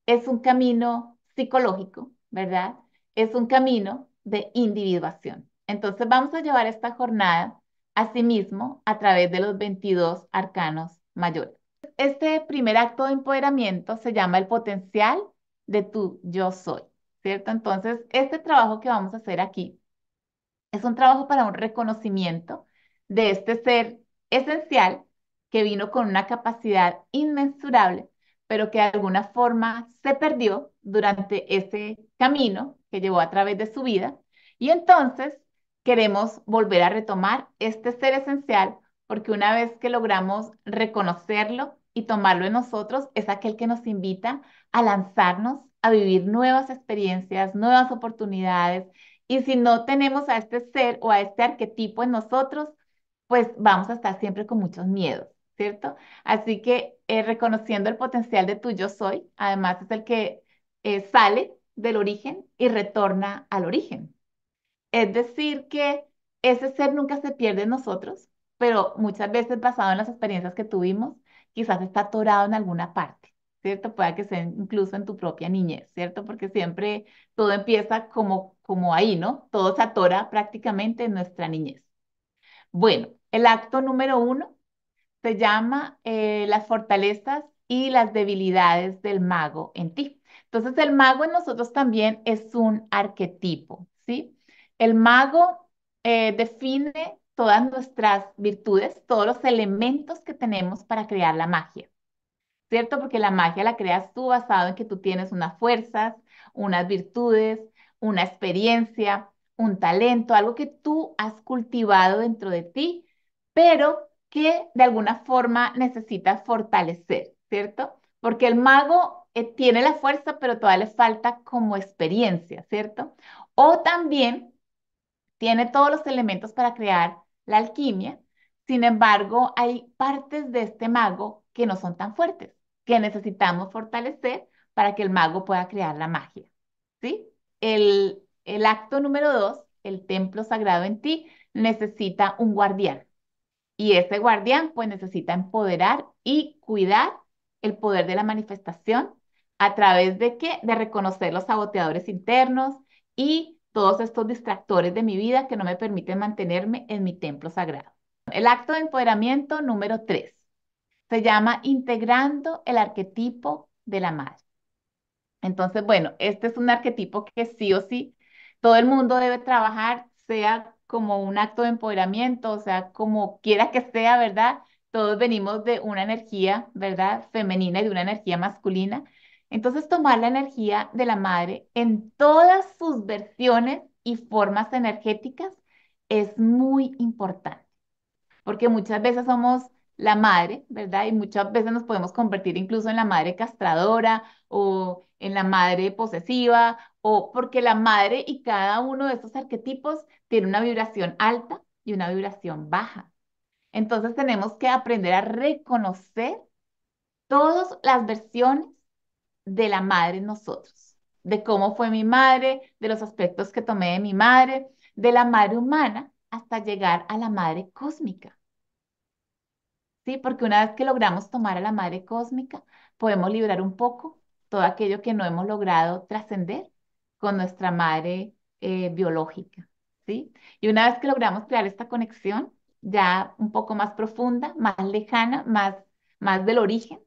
es un camino psicológico, ¿verdad? Es un camino de individuación. Entonces vamos a llevar esta jornada asimismo a través de los 22 arcanos mayores. Este primer acto de empoderamiento se llama el potencial de tu yo soy, ¿cierto? Entonces, este trabajo que vamos a hacer aquí es un trabajo para un reconocimiento de este ser esencial que vino con una capacidad inmensurable, pero que de alguna forma se perdió durante ese camino que llevó a través de su vida. Y entonces queremos volver a retomar este ser esencial porque una vez que logramos reconocerlo y tomarlo en nosotros, es aquel que nos invita a lanzarnos a vivir nuevas experiencias, nuevas oportunidades y si no tenemos a este ser o a este arquetipo en nosotros, pues vamos a estar siempre con muchos miedos, ¿cierto? Así que eh, reconociendo el potencial de tu yo soy, además es el que eh, sale del origen y retorna al origen. Es decir, que ese ser nunca se pierde en nosotros, pero muchas veces basado en las experiencias que tuvimos, quizás está atorado en alguna parte. ¿Cierto? Puede que sea incluso en tu propia niñez, ¿cierto? Porque siempre todo empieza como, como ahí, ¿no? Todo se atora prácticamente en nuestra niñez. Bueno, el acto número uno se llama eh, las fortalezas y las debilidades del mago en ti. Entonces, el mago en nosotros también es un arquetipo, ¿sí? El mago eh, define todas nuestras virtudes, todos los elementos que tenemos para crear la magia. ¿Cierto? Porque la magia la creas tú basado en que tú tienes unas fuerzas, unas virtudes, una experiencia, un talento, algo que tú has cultivado dentro de ti, pero que de alguna forma necesitas fortalecer, ¿cierto? Porque el mago eh, tiene la fuerza, pero todavía le falta como experiencia, ¿cierto? O también tiene todos los elementos para crear la alquimia, sin embargo, hay partes de este mago que no son tan fuertes que necesitamos fortalecer para que el mago pueda crear la magia. ¿Sí? El, acto número dos, el templo sagrado en ti, necesita un guardián. Y ese guardián pues necesita empoderar y cuidar el poder de la manifestación a través de qué? De reconocer los saboteadores internos y todos estos distractores de mi vida que no me permiten mantenerme en mi templo sagrado. El acto de empoderamiento número tres se llama Integrando el arquetipo de la madre. Entonces, bueno, este es un arquetipo que sí o sí todo el mundo debe trabajar, sea como un acto de empoderamiento, o sea, como quiera que sea, ¿verdad? Todos venimos de una energía, ¿verdad? Femenina y de una energía masculina. Entonces, tomar la energía de la madre en todas sus versiones y formas energéticas es muy importante porque muchas veces somos la madre, ¿verdad? Y muchas veces nos podemos convertir incluso en la madre castradora o en la madre posesiva, o porque la madre y cada uno de estos arquetipos tiene una vibración alta y una vibración baja. Entonces tenemos que aprender a reconocer todas las versiones de la madre en nosotros, de cómo fue mi madre, de los aspectos que tomé de mi madre, de la madre humana hasta llegar a la madre cósmica. ¿Sí? Porque una vez que logramos tomar a la madre cósmica, podemos liberar un poco todo aquello que no hemos logrado trascender con nuestra madre eh, biológica, ¿sí? Y una vez que logramos crear esta conexión ya un poco más profunda, más lejana, más, más del origen,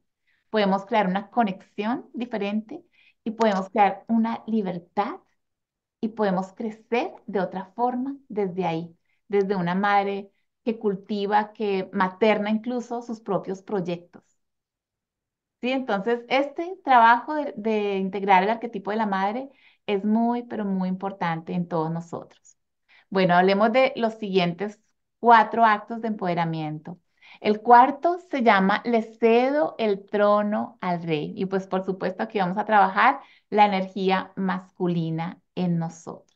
podemos crear una conexión diferente y podemos crear una libertad y podemos crecer de otra forma desde ahí, desde una madre que cultiva, que materna incluso sus propios proyectos. ¿Sí? Entonces, este trabajo de, integrar el arquetipo de la madre es muy, pero muy importante en todos nosotros. Bueno, hablemos de los siguientes cuatro actos de empoderamiento. El cuarto se llama Le cedo el trono al rey. Y pues por supuesto aquí vamos a trabajar la energía masculina en nosotros.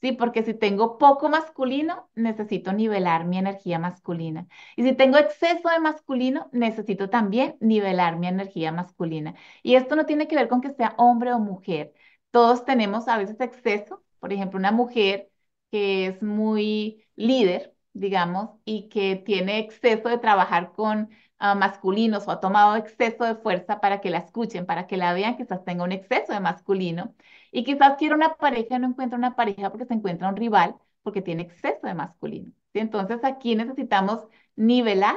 Sí, porque si tengo poco masculino, necesito nivelar mi energía masculina. Y si tengo exceso de masculino, necesito también nivelar mi energía masculina. Y esto no tiene que ver con que sea hombre o mujer. Todos tenemos a veces exceso. Por ejemplo, una mujer que es muy líder, digamos, y que tiene exceso de trabajar con masculinos o ha tomado exceso de fuerza para que la escuchen, para que la vean, quizás tenga un exceso de masculino. Y quizás quiere una pareja y no encuentra una pareja porque se encuentra un rival, porque tiene exceso de masculino. ¿sí? Entonces aquí necesitamos nivelar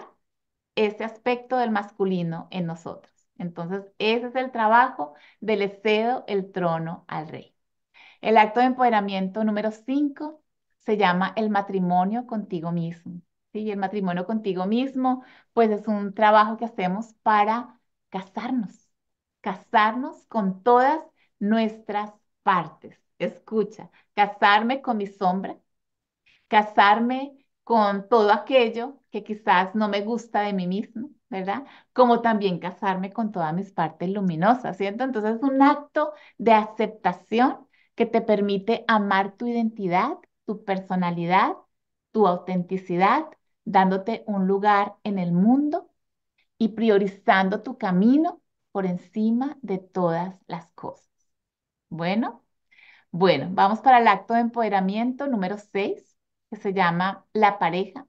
ese aspecto del masculino en nosotros. Entonces, ese es el trabajo del cedo el trono al rey. El acto de empoderamiento número 5 se llama el matrimonio contigo mismo. ¿Sí? el matrimonio contigo mismo, pues es un trabajo que hacemos para casarnos, casarnos con todas nuestras partes. Escucha, casarme con mi sombra, casarme con todo aquello que quizás no me gusta de mí mismo, ¿verdad? Como también casarme con todas mis partes luminosas, ¿cierto? Entonces es un acto de aceptación que te permite amar tu identidad, tu personalidad, tu autenticidad, dándote un lugar en el mundo y priorizando tu camino por encima de todas las cosas. Bueno, bueno, vamos para el acto de empoderamiento número 6, que se llama la pareja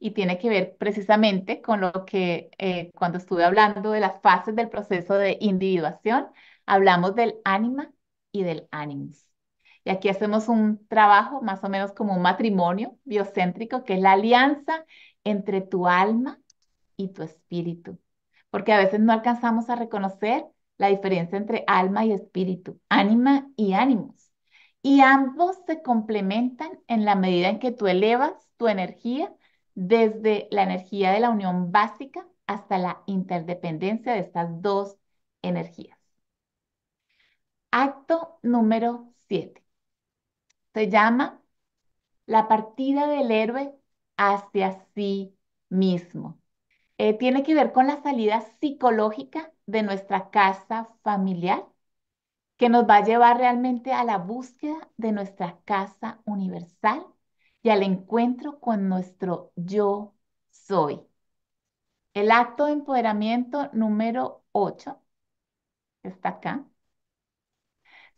y tiene que ver precisamente con lo que eh, cuando estuve hablando de las fases del proceso de individuación, hablamos del ánima y del ánimus. Y aquí hacemos un trabajo más o menos como un matrimonio biocéntrico, que es la alianza entre tu alma y tu espíritu. Porque a veces no alcanzamos a reconocer la diferencia entre alma y espíritu, ánima y ánimos. Y ambos se complementan en la medida en que tú elevas tu energía desde la energía de la unión básica hasta la interdependencia de estas dos energías. Acto número 7. Se llama la partida del héroe hacia sí mismo. Eh, tiene que ver con la salida psicológica de nuestra casa familiar, que nos va a llevar realmente a la búsqueda de nuestra casa universal y al encuentro con nuestro yo soy. El acto de empoderamiento número 8, está acá,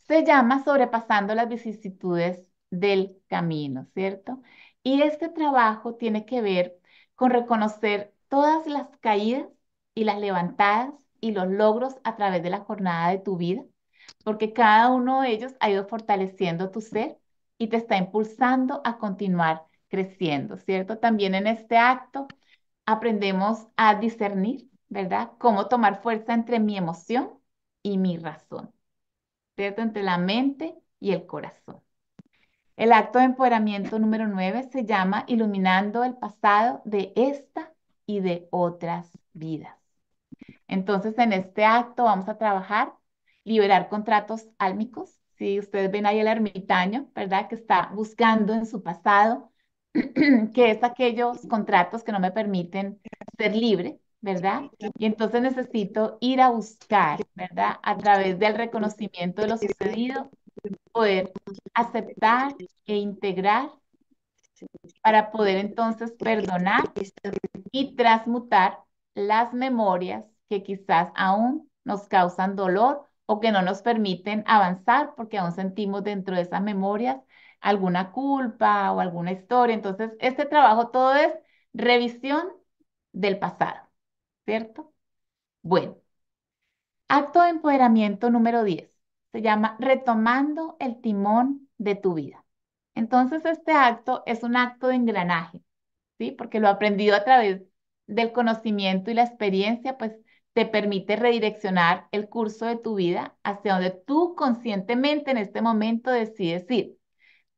se llama sobrepasando las vicisitudes del camino, ¿cierto? Y este trabajo tiene que ver con reconocer todas las caídas y las levantadas y los logros a través de la jornada de tu vida, porque cada uno de ellos ha ido fortaleciendo tu ser y te está impulsando a continuar creciendo, ¿cierto? También en este acto aprendemos a discernir, ¿verdad? Cómo tomar fuerza entre mi emoción y mi razón. ¿cierto? Entre la mente y el corazón. El acto de empoderamiento número 9 se llama Iluminando el pasado de esta y de otras vidas. Entonces, en este acto vamos a trabajar, liberar contratos álmicos. Si ustedes ven ahí el ermitaño, ¿verdad? Que está buscando en su pasado, que es aquellos contratos que no me permiten ser libre, ¿verdad? Y entonces necesito ir a buscar, ¿verdad? A través del reconocimiento de lo sucedido, poder aceptar e integrar para poder entonces perdonar y transmutar las memorias que quizás aún nos causan dolor o que no nos permiten avanzar porque aún sentimos dentro de esas memorias alguna culpa o alguna historia. Entonces, este trabajo todo es revisión del pasado, ¿cierto? Bueno, acto de empoderamiento número 10 se llama retomando el timón de tu vida. Entonces, este acto es un acto de engranaje, ¿sí? Porque lo aprendido a través del conocimiento y la experiencia, pues te permite redireccionar el curso de tu vida hacia donde tú conscientemente en este momento decides ir.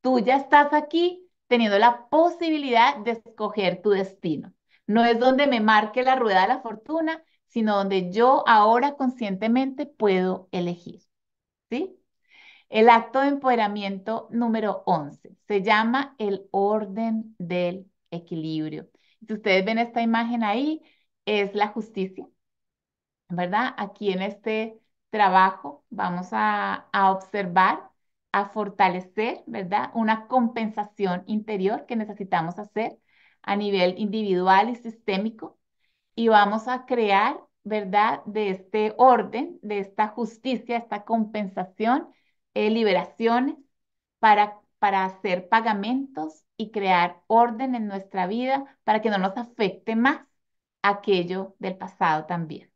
Tú ya estás aquí teniendo la posibilidad de escoger tu destino. No es donde me marque la rueda de la fortuna, sino donde yo ahora conscientemente puedo elegir. El acto de empoderamiento número 11 se llama el orden del equilibrio. Si ustedes ven esta imagen ahí, es la justicia, ¿verdad? Aquí en este trabajo vamos a, a observar, a fortalecer, ¿verdad? Una compensación interior que necesitamos hacer a nivel individual y sistémico y vamos a crear, ¿verdad? De este orden, de esta justicia, esta compensación, eh, liberaciones para, para hacer pagamentos y crear orden en nuestra vida para que no nos afecte más aquello del pasado también.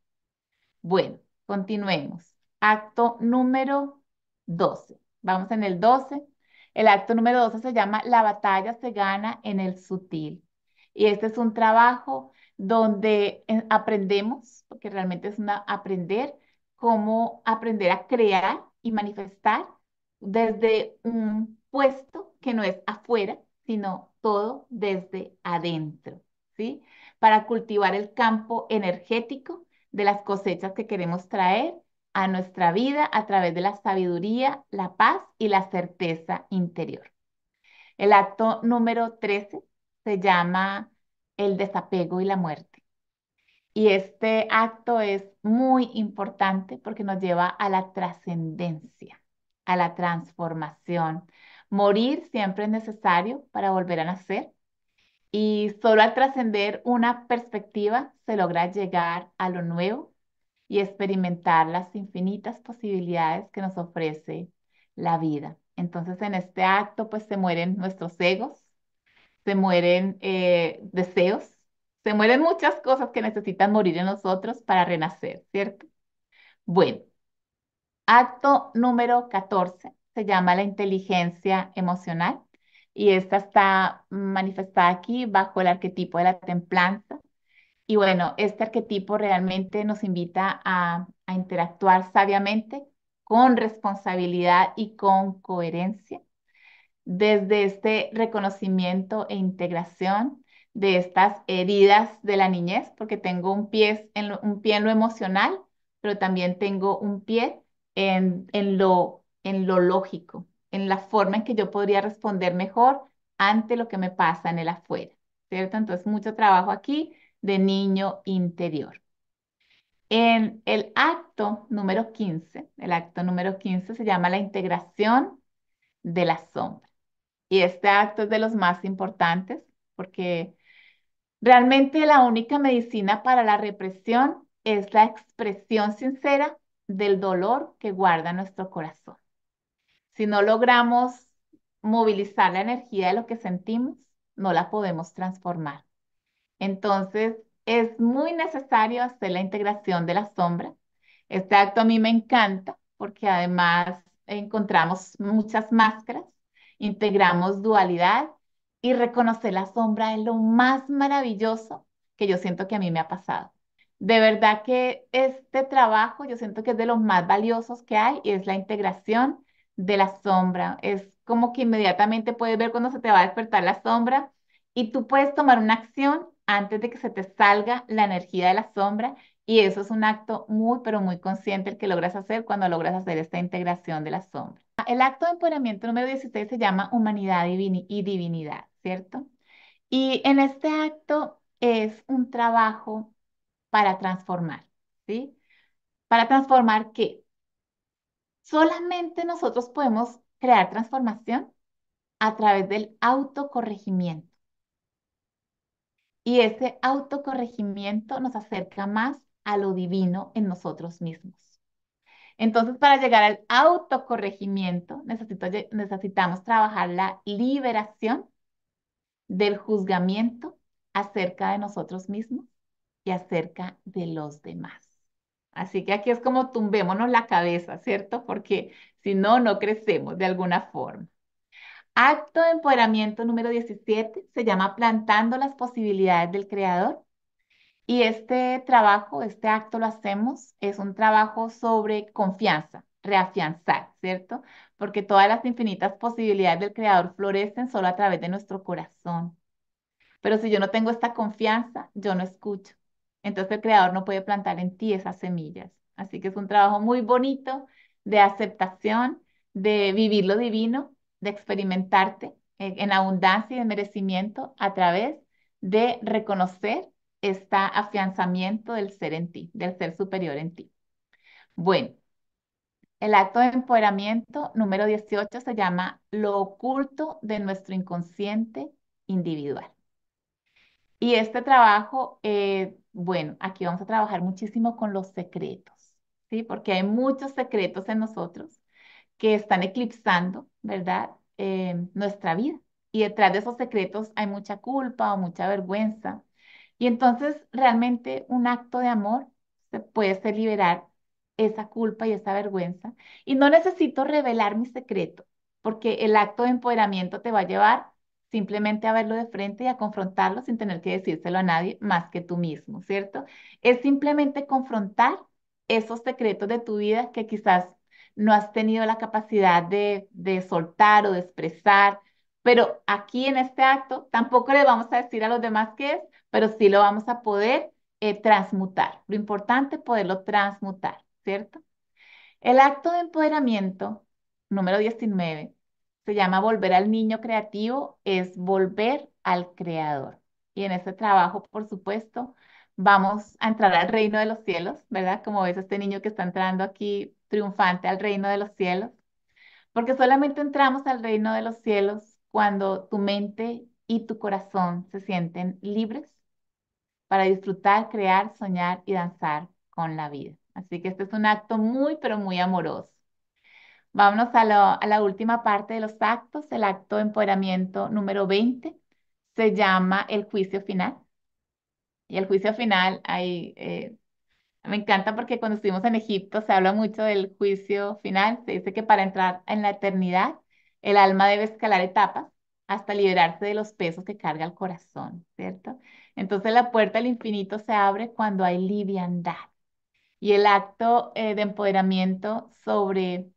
Bueno, continuemos. Acto número 12. Vamos en el 12. El acto número 12 se llama La batalla se gana en el sutil. Y este es un trabajo donde eh, aprendemos, porque realmente es una aprender, cómo aprender a crear y manifestar desde un puesto que no es afuera, sino todo desde adentro, ¿sí? Para cultivar el campo energético de las cosechas que queremos traer a nuestra vida a través de la sabiduría, la paz y la certeza interior. El acto número 13 se llama el desapego y la muerte. Y este acto es muy importante porque nos lleva a la trascendencia, a la transformación. Morir siempre es necesario para volver a nacer y solo al trascender una perspectiva se logra llegar a lo nuevo y experimentar las infinitas posibilidades que nos ofrece la vida. Entonces en este acto pues se mueren nuestros egos, se mueren eh, deseos, se mueren muchas cosas que necesitan morir en nosotros para renacer, ¿cierto? Bueno, acto número 14 se llama la inteligencia emocional y esta está manifestada aquí bajo el arquetipo de la templanza. Y bueno, este arquetipo realmente nos invita a, a interactuar sabiamente, con responsabilidad y con coherencia, desde este reconocimiento e integración de estas heridas de la niñez, porque tengo un pie en lo, un pie en lo emocional, pero también tengo un pie en, en, lo, en lo lógico, en la forma en que yo podría responder mejor ante lo que me pasa en el afuera, ¿cierto? Entonces, mucho trabajo aquí de niño interior. En el acto número 15, el acto número 15 se llama la integración de la sombra. Y este acto es de los más importantes porque realmente la única medicina para la represión es la expresión sincera del dolor que guarda nuestro corazón. Si no logramos movilizar la energía de lo que sentimos, no la podemos transformar. Entonces, es muy necesario hacer la integración de la sombra. Este acto a mí me encanta porque además encontramos muchas máscaras, integramos dualidad y reconocer la sombra es lo más maravilloso que yo siento que a mí me ha pasado. De verdad que este trabajo yo siento que es de los más valiosos que hay y es la integración de la sombra. Es como que inmediatamente puedes ver cuando se te va a despertar la sombra y tú puedes tomar una acción antes de que se te salga la energía de la sombra y eso es un acto muy, pero muy consciente el que logras hacer cuando logras hacer esta integración de la sombra. El acto de empoderamiento número 16 se llama humanidad y divinidad, ¿cierto? Y en este acto es un trabajo para transformar, ¿sí? Para transformar qué? Solamente nosotros podemos crear transformación a través del autocorregimiento. Y ese autocorregimiento nos acerca más a lo divino en nosotros mismos. Entonces, para llegar al autocorregimiento, necesitamos trabajar la liberación del juzgamiento acerca de nosotros mismos y acerca de los demás. Así que aquí es como tumbémonos la cabeza, ¿cierto? Porque si no, no crecemos de alguna forma. Acto de empoderamiento número 17 se llama Plantando las posibilidades del Creador. Y este trabajo, este acto lo hacemos, es un trabajo sobre confianza, reafianzar, ¿cierto? Porque todas las infinitas posibilidades del Creador florecen solo a través de nuestro corazón. Pero si yo no tengo esta confianza, yo no escucho. Entonces el creador no puede plantar en ti esas semillas. Así que es un trabajo muy bonito de aceptación, de vivir lo divino, de experimentarte en, abundancia y de merecimiento a través de reconocer este afianzamiento del ser en ti, del ser superior en ti. Bueno, el acto de empoderamiento número 18 se llama lo oculto de nuestro inconsciente individual. Y este trabajo, eh, bueno, aquí vamos a trabajar muchísimo con los secretos, ¿sí? Porque hay muchos secretos en nosotros que están eclipsando, ¿verdad? Eh, nuestra vida. Y detrás de esos secretos hay mucha culpa o mucha vergüenza. Y entonces realmente un acto de amor se puede ser liberar esa culpa y esa vergüenza. Y no necesito revelar mi secreto, porque el acto de empoderamiento te va a llevar simplemente a verlo de frente y a confrontarlo sin tener que decírselo a nadie más que tú mismo, ¿cierto? Es simplemente confrontar esos secretos de tu vida que quizás no has tenido la capacidad de, soltar o de expresar, pero aquí en este acto tampoco le vamos a decir a los demás qué es, pero sí lo vamos a poder eh, transmutar. Lo importante es poderlo transmutar, ¿cierto? El acto de empoderamiento, número 19, se llama Volver al Niño Creativo, es volver al Creador. Y en ese trabajo, por supuesto, vamos a entrar al reino de los cielos, ¿verdad? Como ves este niño que está entrando aquí triunfante al reino de los cielos, porque solamente entramos al reino de los cielos cuando tu mente y tu corazón se sienten libres para disfrutar, crear, soñar y danzar con la vida. Así que este es un acto muy, pero muy amoroso. Vámonos a, la última parte de los actos, el acto de empoderamiento número 20, se llama el juicio final. Y el juicio final, hay, eh, me encanta porque cuando estuvimos en Egipto se habla mucho del juicio final. Se dice que para entrar en la eternidad, el alma debe escalar etapas hasta liberarse de los pesos que carga el corazón, ¿cierto? Entonces la puerta al infinito se abre cuando hay liviandad. Y el acto eh, de empoderamiento sobre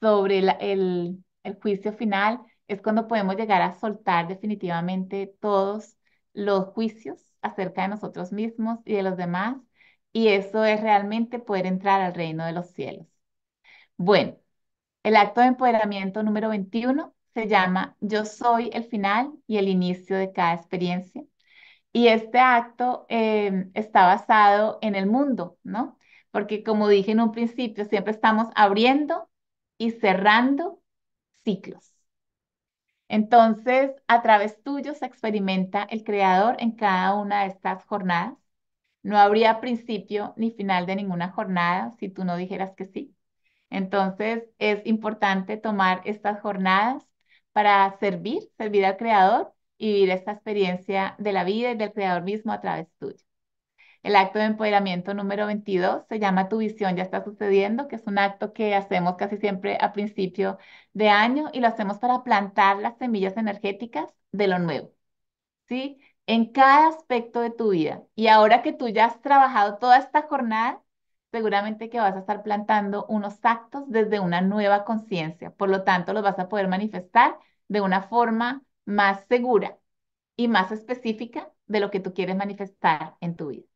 sobre el, juicio final es cuando podemos llegar a soltar definitivamente todos los juicios acerca de nosotros mismos y de los demás, y eso es realmente poder entrar al reino de los cielos. Bueno, el acto de empoderamiento número 21 se llama Yo soy el final y el inicio de cada experiencia. Y este acto eh, está basado en el mundo, ¿no? Porque como dije en un principio, siempre estamos abriendo y cerrando ciclos. Entonces, a través tuyo se experimenta el creador en cada una de estas jornadas. No habría principio ni final de ninguna jornada si tú no dijeras que sí. Entonces, es importante tomar estas jornadas para servir, servir al creador y vivir esta experiencia de la vida y del creador mismo a través tuyo. El acto de empoderamiento número 22 se llama Tu visión ya está sucediendo, que es un acto que hacemos casi siempre a principio de año y lo hacemos para plantar las semillas energéticas de lo nuevo. ¿Sí? en cada aspecto de tu vida. Y ahora que tú ya has trabajado toda esta jornada, seguramente que vas a estar plantando unos actos desde una nueva conciencia. Por lo tanto, los vas a poder manifestar de una forma más segura y más específica de lo que tú quieres manifestar en tu vida.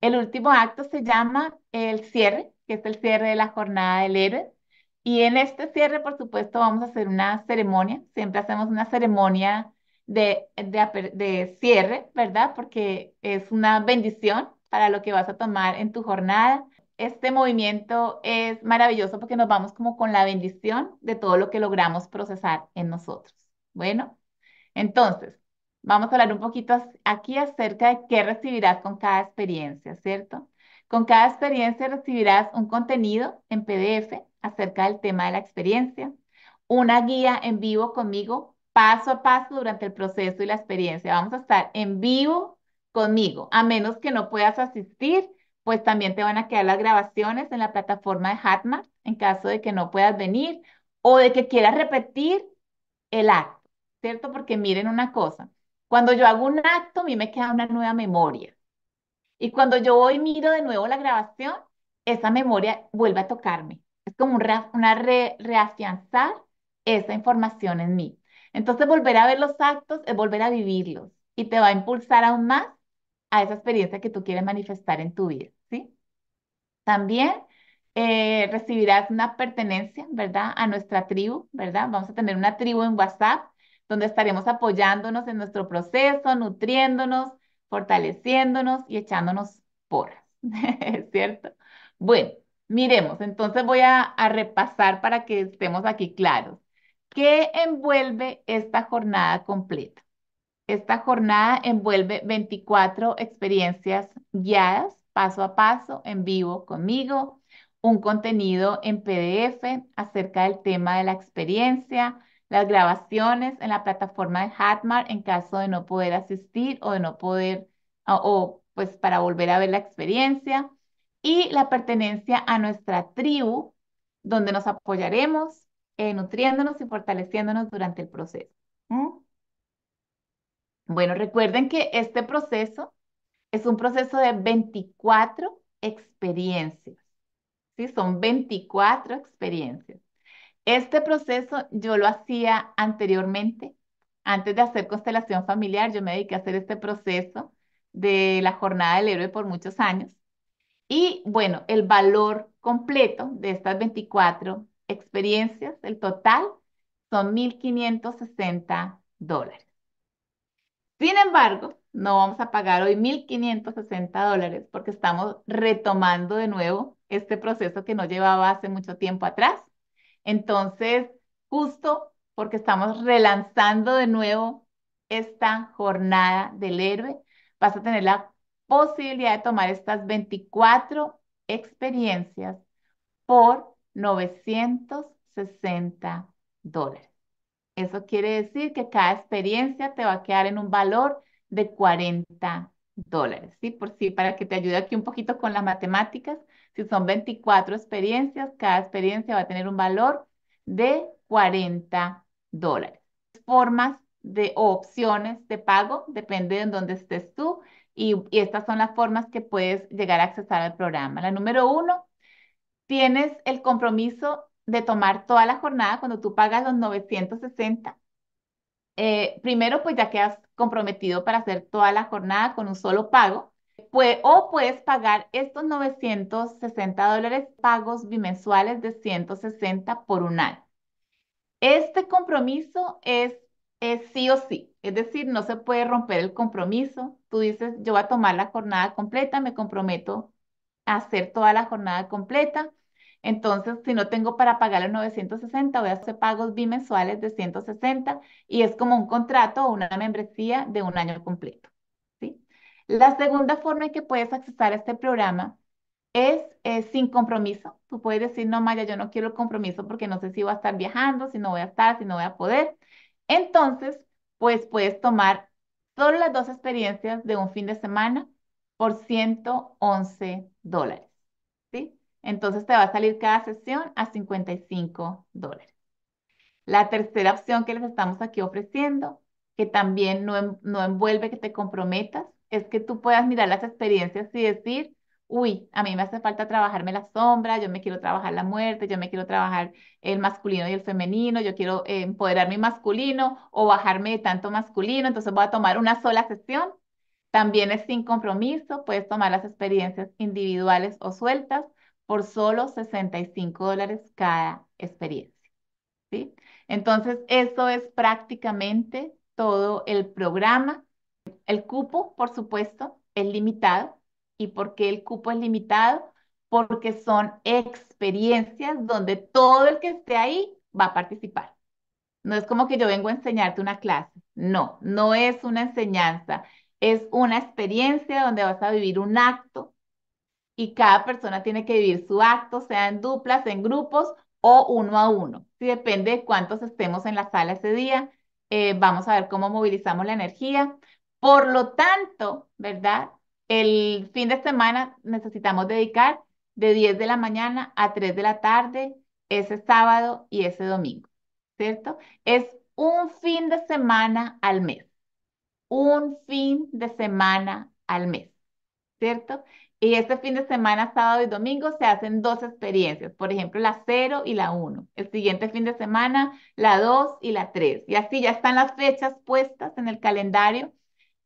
El último acto se llama el cierre, que es el cierre de la jornada del héroe. Y en este cierre, por supuesto, vamos a hacer una ceremonia. Siempre hacemos una ceremonia de, de, cierre, ¿verdad? Porque es una bendición para lo que vas a tomar en tu jornada. Este movimiento es maravilloso porque nos vamos como con la bendición de todo lo que logramos procesar en nosotros. Bueno, entonces, vamos a hablar un poquito aquí acerca de qué recibirás con cada experiencia, ¿cierto? Con cada experiencia recibirás un contenido en PDF acerca del tema de la experiencia, una guía en vivo conmigo paso a paso durante el proceso y la experiencia. Vamos a estar en vivo conmigo, a menos que no puedas asistir, pues también te van a quedar las grabaciones en la plataforma de Hatmart en caso de que no puedas venir o de que quieras repetir el acto, ¿cierto? Porque miren una cosa, cuando yo hago un acto, a mí me queda una nueva memoria. Y cuando yo voy y miro de nuevo la grabación, esa memoria vuelve a tocarme. Es como un una reafianzar esa información en mí. Entonces, volver a ver los actos es volver a vivirlos y te va a impulsar aún más a esa experiencia que tú quieres manifestar en tu vida, ¿sí? También eh, recibirás una pertenencia, ¿verdad? A nuestra tribu, ¿verdad? Vamos a tener una tribu en WhatsApp donde estaremos apoyándonos en nuestro proceso, nutriéndonos, fortaleciéndonos y echándonos porras, ¿cierto? Bueno, miremos, entonces voy a, a repasar para que estemos aquí claros. ¿Qué envuelve esta jornada completa? Esta jornada envuelve 24 experiencias guiadas, paso a paso, en vivo conmigo, un contenido en PDF acerca del tema de la experiencia, las grabaciones en la plataforma de Hatmar en caso de no poder asistir o de no poder, o, pues para volver a ver la experiencia, y la pertenencia a nuestra tribu, donde nos apoyaremos, eh, nutriéndonos y fortaleciéndonos durante el proceso. Bueno, recuerden que este proceso es un proceso de 24 experiencias. ¿sí? Son 24 experiencias. Este proceso yo lo hacía anteriormente, antes de hacer constelación familiar, yo me dediqué a hacer este proceso de la jornada del héroe por muchos años. Y bueno, el valor completo de estas 24 experiencias, el total son 1.560 dólares. Sin embargo, no vamos a pagar hoy 1.560 dólares porque estamos retomando de nuevo este proceso que no llevaba hace mucho tiempo atrás. Entonces, justo porque estamos relanzando de nuevo esta jornada del héroe, vas a tener la posibilidad de tomar estas 24 experiencias por 960 dólares. Eso quiere decir que cada experiencia te va a quedar en un valor de 40 dólares, ¿sí? Por sí, para que te ayude aquí un poquito con las matemáticas, si son 24 experiencias, cada experiencia va a tener un valor de 40 dólares. Formas de o opciones de pago, depende de dónde estés tú, y, y estas son las formas que puedes llegar a accesar al programa. La número uno, tienes el compromiso de tomar toda la jornada cuando tú pagas los 960. Eh, primero, pues ya quedas comprometido para hacer toda la jornada con un solo pago. O puedes pagar estos 960 dólares pagos bimensuales de 160 por un año. Este compromiso es, es sí o sí, es decir, no se puede romper el compromiso. Tú dices, yo voy a tomar la jornada completa, me comprometo a hacer toda la jornada completa entonces, si no tengo para pagar los 960, voy a hacer pagos bimensuales de 160 y es como un contrato o una membresía de un año completo. La segunda forma en que puedes accesar a este programa es sin compromiso. Tú puedes decir, no, Maya, yo no quiero el compromiso porque no sé si voy a estar viajando, si no voy a estar, si no voy a poder. Entonces, pues puedes tomar solo las dos experiencias de un fin de semana por 111 dólares. ¿sí? Entonces te va a salir cada sesión a 55 dólares. La tercera opción que les estamos aquí ofreciendo que también no, no envuelve que te comprometas, es que tú puedas mirar las experiencias y decir, uy, a mí me hace falta trabajarme la sombra, yo me quiero trabajar la muerte, yo me quiero trabajar el masculino y el femenino, yo quiero eh, empoderar mi masculino o bajarme de tanto masculino, entonces voy a tomar una sola sesión. También es sin compromiso, puedes tomar las experiencias individuales o sueltas por solo 65 dólares cada experiencia, ¿sí? Entonces, eso es prácticamente todo el programa. El cupo, por supuesto, es limitado. ¿Y por qué el cupo es limitado? Porque son experiencias donde todo el que esté ahí va a participar. No es como que yo vengo a enseñarte una clase. No, no es una enseñanza. Es una experiencia donde vas a vivir un acto y cada persona tiene que vivir su acto, sea en duplas, en grupos o uno a uno. Si depende de cuántos estemos en la sala ese día, eh, vamos a ver cómo movilizamos la energía. Por lo tanto, ¿verdad? El fin de semana necesitamos dedicar de 10 de la mañana a 3 de la tarde, ese sábado y ese domingo, ¿cierto? Es un fin de semana al mes, un fin de semana al mes. ¿cierto? Y este fin de semana, sábado y domingo, se hacen dos experiencias, por ejemplo, la cero y la uno. El siguiente fin de semana, la 2 y la 3. Y así ya están las fechas puestas en el calendario.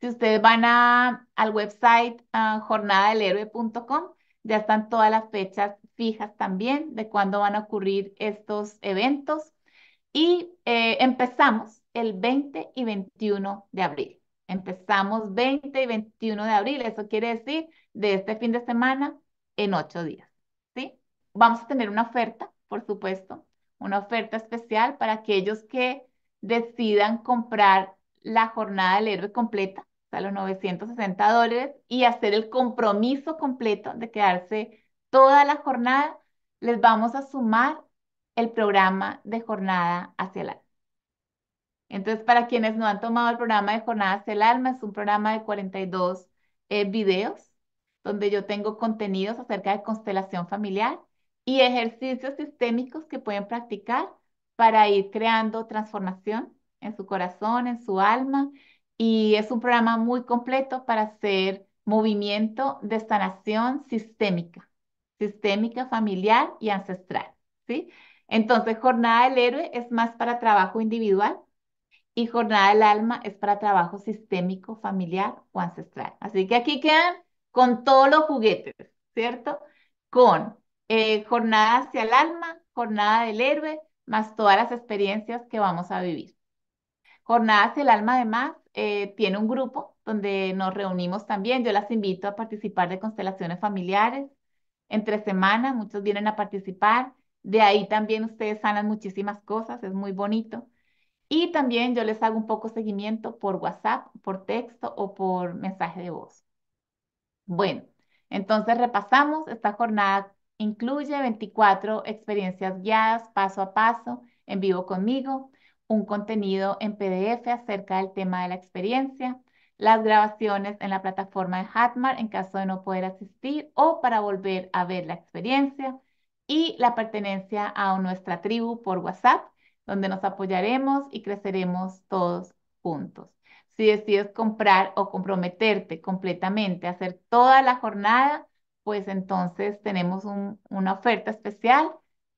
Si ustedes van a, al website uh, jornadadelhéroe.com, ya están todas las fechas fijas también de cuándo van a ocurrir estos eventos. Y eh, empezamos el 20 y 21 de abril. Empezamos 20 y 21 de abril, eso quiere decir de este fin de semana en ocho días, ¿sí? Vamos a tener una oferta, por supuesto, una oferta especial para aquellos que decidan comprar la jornada del héroe completa, sea, los 960 dólares, y hacer el compromiso completo de quedarse toda la jornada, les vamos a sumar el programa de jornada hacia el alma. Entonces, para quienes no han tomado el programa de jornada hacia el alma, es un programa de 42 eh, videos donde yo tengo contenidos acerca de constelación familiar y ejercicios sistémicos que pueden practicar para ir creando transformación en su corazón, en su alma. Y es un programa muy completo para hacer movimiento de sanación sistémica, sistémica, familiar y ancestral, ¿sí? Entonces, Jornada del Héroe es más para trabajo individual y Jornada del Alma es para trabajo sistémico, familiar o ancestral. Así que aquí quedan con todos los juguetes, ¿cierto? Con eh, Jornada hacia el Alma, Jornada del Héroe, más todas las experiencias que vamos a vivir. Jornada hacia el Alma, además, eh, tiene un grupo donde nos reunimos también. Yo las invito a participar de constelaciones familiares. Entre semana, muchos vienen a participar. De ahí también ustedes sanan muchísimas cosas, es muy bonito. Y también yo les hago un poco seguimiento por WhatsApp, por texto o por mensaje de voz. Bueno, entonces repasamos. Esta jornada incluye 24 experiencias guiadas paso a paso en vivo conmigo, un contenido en PDF acerca del tema de la experiencia, las grabaciones en la plataforma de Hatmar en caso de no poder asistir o para volver a ver la experiencia y la pertenencia a nuestra tribu por WhatsApp donde nos apoyaremos y creceremos todos juntos. Si decides comprar o comprometerte completamente a hacer toda la jornada, pues entonces tenemos un, una oferta especial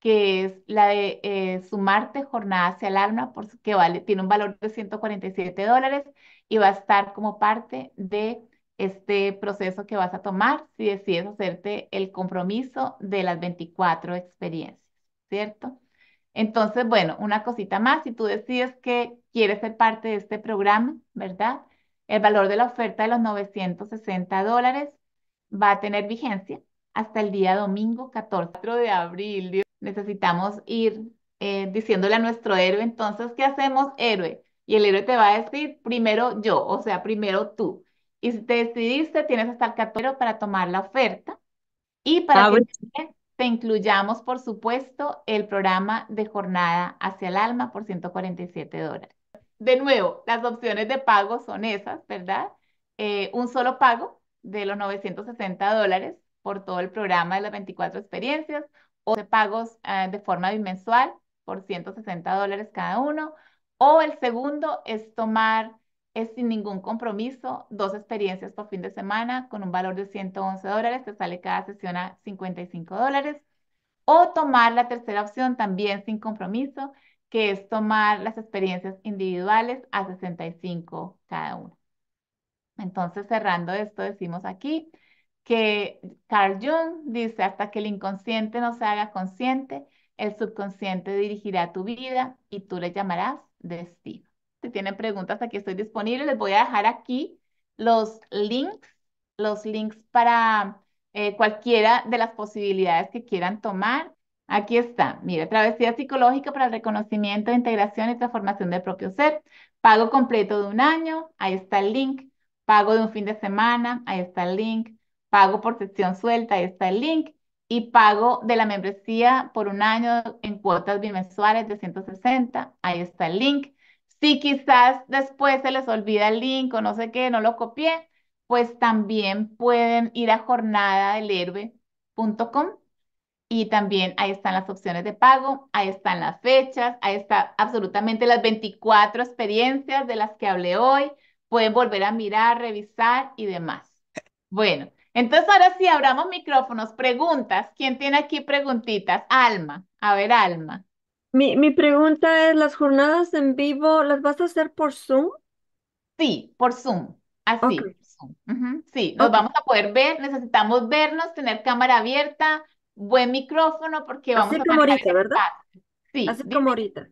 que es la de eh, sumarte jornada hacia el alma, que vale, tiene un valor de 147 dólares y va a estar como parte de este proceso que vas a tomar si decides hacerte el compromiso de las 24 experiencias, ¿cierto? Entonces, bueno, una cosita más, si tú decides que quieres ser parte de este programa, ¿verdad? El valor de la oferta de los 960 dólares va a tener vigencia hasta el día domingo 14 de abril. Necesitamos ir eh, diciéndole a nuestro héroe, entonces, ¿qué hacemos, héroe? Y el héroe te va a decir, primero yo, o sea, primero tú. Y si te decidiste, tienes hasta el 14 para tomar la oferta. Y para que te incluyamos, por supuesto, el programa de jornada hacia el alma por 147 dólares. De nuevo, las opciones de pago son esas, ¿verdad? Eh, un solo pago de los 960 dólares por todo el programa de las 24 experiencias o de pagos eh, de forma bimensual por 160 dólares cada uno. O el segundo es tomar es sin ningún compromiso, dos experiencias por fin de semana con un valor de 111 dólares, te sale cada sesión a 55 dólares. O tomar la tercera opción también sin compromiso, que es tomar las experiencias individuales a 65 cada una. Entonces, cerrando esto, decimos aquí que Carl Jung dice, hasta que el inconsciente no se haga consciente, el subconsciente dirigirá tu vida y tú le llamarás destino. Si tienen preguntas, aquí estoy disponible. Les voy a dejar aquí los links, los links para eh, cualquiera de las posibilidades que quieran tomar. Aquí está, mira, travesía psicológica para el reconocimiento, integración y transformación del propio ser. Pago completo de un año, ahí está el link. Pago de un fin de semana, ahí está el link. Pago por sesión suelta, ahí está el link. Y pago de la membresía por un año en cuotas bimensuales de 160, ahí está el link. Si quizás después se les olvida el link o no sé qué, no lo copié, pues también pueden ir a jornadadelhéroe.com y también ahí están las opciones de pago, ahí están las fechas, ahí está absolutamente las 24 experiencias de las que hablé hoy. Pueden volver a mirar, revisar y demás. Bueno, entonces ahora sí, abramos micrófonos, preguntas. ¿Quién tiene aquí preguntitas? Alma, a ver, Alma. Mi, mi pregunta es, ¿las jornadas en vivo las vas a hacer por Zoom? Sí, por Zoom. Así. Zoom. Sí, nos vamos a poder ver. Necesitamos vernos, tener cámara abierta, buen micrófono, porque vamos Así a como ahorita, el ¿verdad? Sí, Así dime. como ahorita.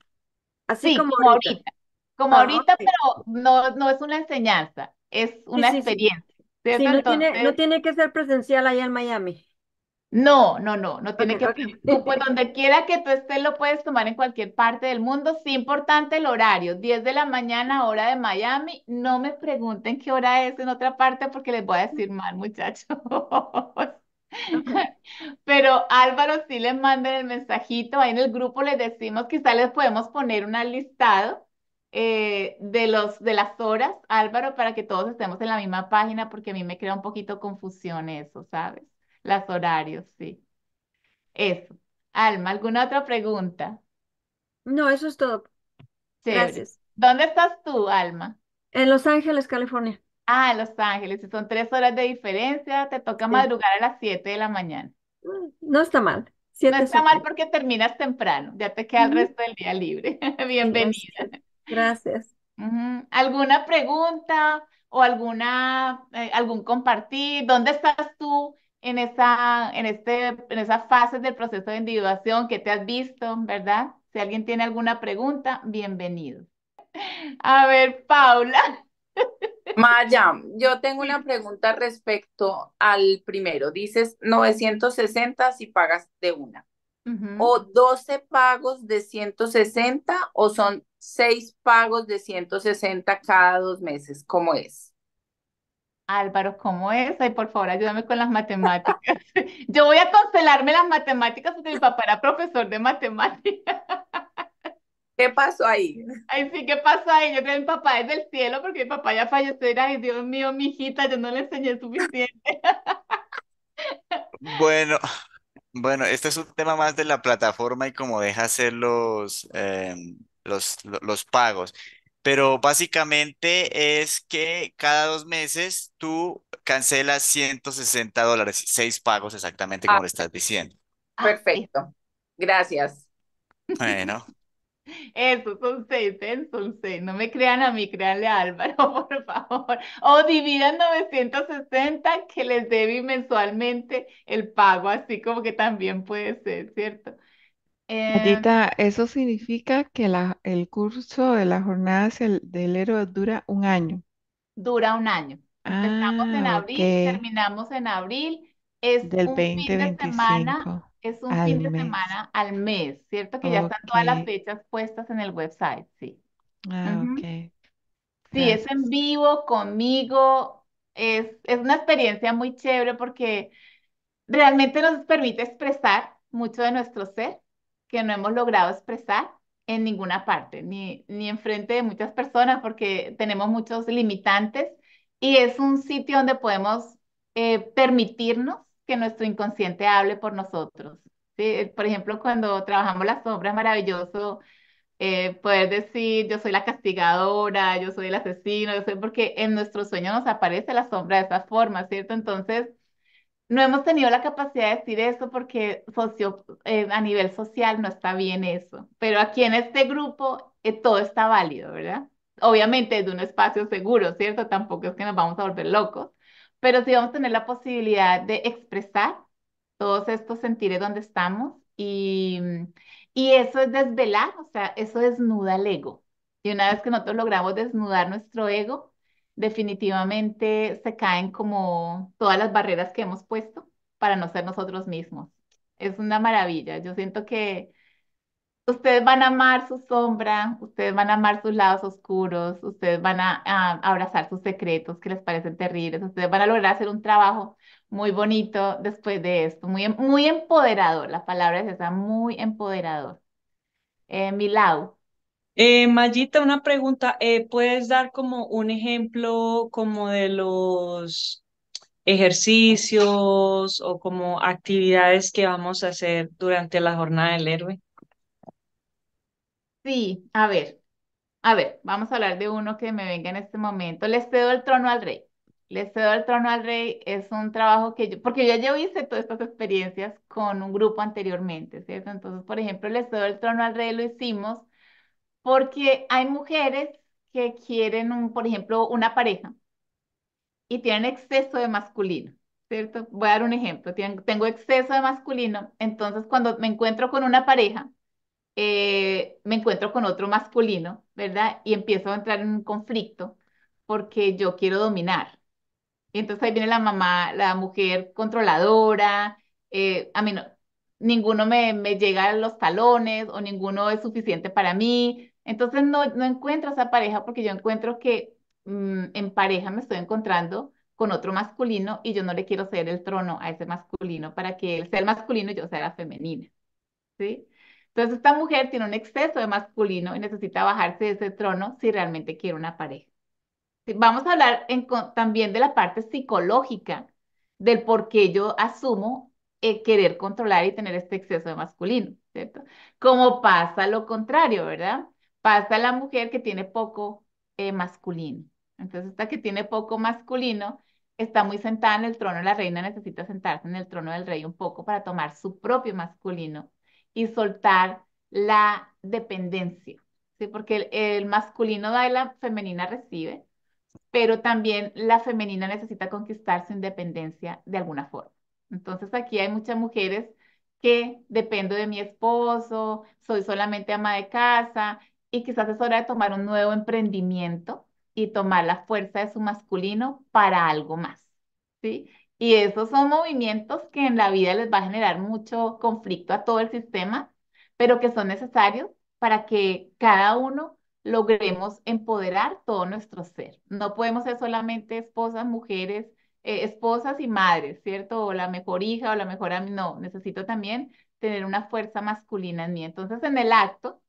Así Sí, como como ahorita. ahorita. Como Ah, ahorita, pero no, no es una enseñanza, es una sí, sí. experiencia, No tiene, no tiene que ser presencial allá en Miami. No, no, no, no tiene que, ok. tú pues donde quiera que tú estés lo puedes tomar en cualquier parte del mundo, sí importante el horario, 10 de la mañana hora de Miami, no me pregunten qué hora es en otra parte porque les voy a decir mal, muchachos. Pero Álvaro sí les manda el mensajito, ahí en el grupo les decimos, quizá les podemos poner un listado eh, de los, de las horas, Álvaro, para que todos estemos en la misma página porque a mí me crea un poquito confusión eso, ¿sabes? Los horarios, sí. Eso. Alma, ¿alguna otra pregunta? No, eso es todo. Chévere. Gracias. ¿Dónde estás tú, Alma? En Los Ángeles, California. Ah, en Los Ángeles. Si son tres horas de diferencia, te toca Sí. madrugar a las 7 de la mañana. No está mal. No Siete es está mal porque terminas temprano. Ya te queda el resto del día libre. Bienvenida. Gracias. Ujú. ¿Alguna pregunta o alguna, eh, algún compartir? ¿Dónde estás tú en esa, en este, en esa fase del proceso de individuación que te has visto, verdad? Si alguien tiene alguna pregunta, bienvenido. A ver, Paula. Maya, yo tengo una pregunta respecto al primero. Dices 960 si pagas de una. ¿O 12 pagos de 160 o son 6 pagos de 160 cada dos meses? ¿Cómo es? Álvaro, ¿cómo es? Ay, por favor, ayúdame con las matemáticas. Yo voy a constelarme las matemáticas porque mi papá era profesor de matemáticas. ¿Qué pasó ahí? Ay, sí, ¿qué pasa ahí? Yo creo que mi papá es del cielo porque mi papá ya falleció. y, Ay, Dios mío, mi hijita, yo no le enseñé suficiente. Bueno, bueno, este es un tema más de la plataforma y cómo deja hacer los, em, los, lo- los pagos. Pero básicamente es que cada dos meses tú cancelas 160 dólares, seis pagos exactamente Ah, como le estás diciendo. Ah, perfecto. Gracias. Bueno, eso, son seis. Son seis. No me crean a mí, créanle a Álvaro, por favor. O dividan 960 que les debe mensualmente el pago, así como que también puede ser, ¿cierto? Eh, Mayita, eso significa que la- el curso de la jornada hacia el- del héroe dura un año. dura un año. Empezamos en Ah, ok. abril, terminamos en abril. Es Del un fin de semana, 2025 es un al fin de mes. semana al mes, ¿cierto? Que ya están todas las fechas puestas en el website, sí. Ah, Ujú. ok. Sí, es en Gracias. vivo, conmigo. Es, es una experiencia muy chévere porque realmente nos permite expresar mucho de nuestro ser que no hemos logrado expresar en ninguna parte, ni, ni enfrente de muchas personas porque tenemos muchos limitantes y es un sitio donde podemos eh, permitirnos que nuestro inconsciente hable por nosotros. ¿sí? Por ejemplo, cuando trabajamos la sombra, es maravilloso Eh, poder decir, yo soy la castigadora, yo soy el asesino, yo soy, porque en nuestro sueño nos aparece la sombra de esa forma, ¿cierto? Entonces, no hemos tenido la capacidad de decir eso porque eh, a nivel social no está bien eso, pero aquí en este grupo eh, todo está válido, ¿verdad? Obviamente de un espacio seguro, ¿cierto? Tampoco es que nos vamos a volver locos, pero sí vamos a tener la posibilidad de expresar todos estos sentires donde estamos y, y eso es desvelar, o sea, eso desnuda el ego. Y una vez que nosotros logramos desnudar nuestro ego, definitivamente se caen como todas las barreras que hemos puesto para no ser nosotros mismos. Es una maravilla. Yo siento que ustedes van a amar su sombra, ustedes van a amar sus lados oscuros, ustedes van a, abrazar sus secretos que les parecen terribles, ustedes van a lograr hacer un trabajo muy bonito después de esto, muy, muy empoderador. La palabra es esa, muy empoderador. Eh, Milau. Eh, Mayita, una pregunta. eh, ¿puedes dar como un ejemplo como de los ejercicios o como actividades que vamos a hacer durante la jornada del héroe? Sí, a ver. A ver, vamos a hablar de uno que me venga en este momento. Le cedo el trono al rey. Le cedo el trono al rey es un trabajo que yo, porque yo ya hice todas estas experiencias con un grupo anteriormente, ¿cierto? Entonces, por ejemplo, le cedo el trono al rey lo hicimos porque hay mujeres que quieren, un, por ejemplo, una pareja y tienen exceso de masculino, ¿cierto? Voy a dar un ejemplo. Tienen- tengo exceso de masculino, entonces cuando me encuentro con una pareja, eh, me encuentro con otro masculino, ¿verdad? Y empiezo a entrar en un conflicto porque yo quiero dominar. Y entonces ahí viene la mamá, la mujer controladora, eh, a mí no, ninguno me, me llega a los talones o ninguno es suficiente para mí. Entonces no, no encuentro esa pareja porque yo encuentro que mm, en pareja me estoy encontrando con otro masculino y yo no le quiero ceder el trono a ese masculino para que él sea el masculino y yo sea la femenina. ¿sí? Entonces esta mujer tiene un exceso de masculino y necesita bajarse de ese trono si realmente quiere una pareja. Sí, Vamos a hablar en también de la parte psicológica, del por qué yo asumo eh, querer controlar y tener este exceso de masculino, ¿cierto? Como pasa lo contrario, ¿verdad? Pasa la mujer que tiene poco eh, masculino. Entonces, esta que tiene poco masculino está muy sentada en el trono, la reina necesita sentarse en el trono del rey un poco para tomar su propio masculino y soltar la dependencia, ¿sí? Porque el, el masculino da y la femenina recibe pero también la femenina necesita conquistar su independencia de alguna forma. Entonces aquí hay muchas mujeres que dependo de mi esposo, soy solamente ama de casa y quizás es hora de tomar un nuevo emprendimiento y tomar la fuerza de su masculino para algo más, ¿sí? Y esos son movimientos que en la vida les va a generar mucho conflicto a todo el sistema, pero que son necesarios para que cada uno logremos empoderar todo nuestro ser. No podemos ser solamente esposas, mujeres, eh, esposas y madres, ¿cierto? O la mejor hija o la mejor amiga. No, necesito también tener una fuerza masculina en mí. Entonces, en el acto,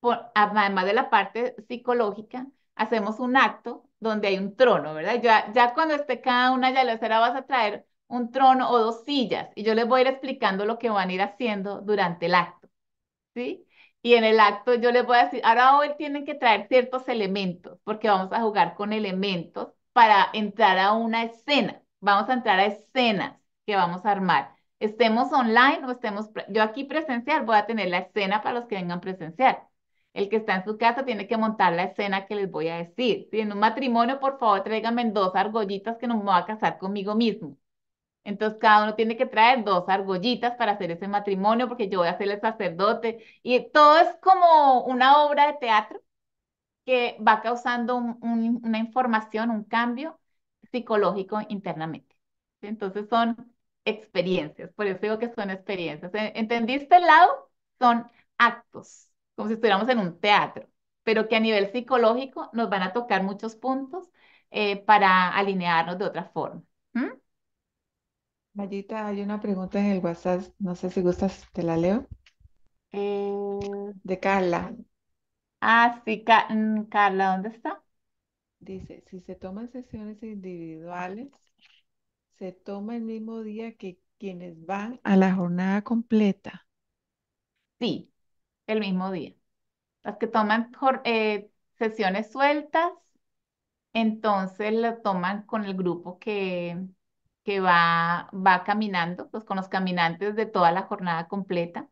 por- además de la parte psicológica, hacemos un acto donde hay un trono, ¿verdad? Ya, ya cuando esté cada una, ya será, vas a traer un trono o dos sillas y yo les voy a ir explicando lo que van a ir haciendo durante el acto. ¿sí? Y en el acto yo les voy a decir, ahora hoy tienen que traer ciertos elementos, porque vamos a jugar con elementos para entrar a una escena. Vamos a entrar a escenas que vamos a armar. Estemos online o estemos, yo aquí presencial, voy a tener la escena para los que vengan presencial. El que está en su casa tiene que montar la escena que les voy a decir. Si en un matrimonio, por favor, tráiganme dos argollitas que no me voy a casar conmigo mismo. Entonces cada uno tiene que traer dos argollitas para hacer ese matrimonio porque yo voy a ser el sacerdote y todo es como una obra de teatro que va causando un- un- una información, un cambio psicológico internamente. Entonces son experiencias, por eso digo que son experiencias. ¿E- ¿Entendiste el lado? Son actos, como si estuviéramos en un teatro, pero que a nivel psicológico nos van a tocar muchos puntos eh, para alinearnos de otra forma. ¿Mm? Mayita, hay una pregunta en el WhatsApp, no sé si gustas, te la leo, Eh, de Carla. ah, sí, Ca- mm, Carla, ¿dónde está? Dice, si se toman sesiones individuales, se toma el mismo día que quienes van a la jornada completa. Sí, el mismo día. Las que toman eh, sesiones sueltas, entonces lo toman con el grupo que, que va, va caminando, pues con los caminantes de toda la jornada completa.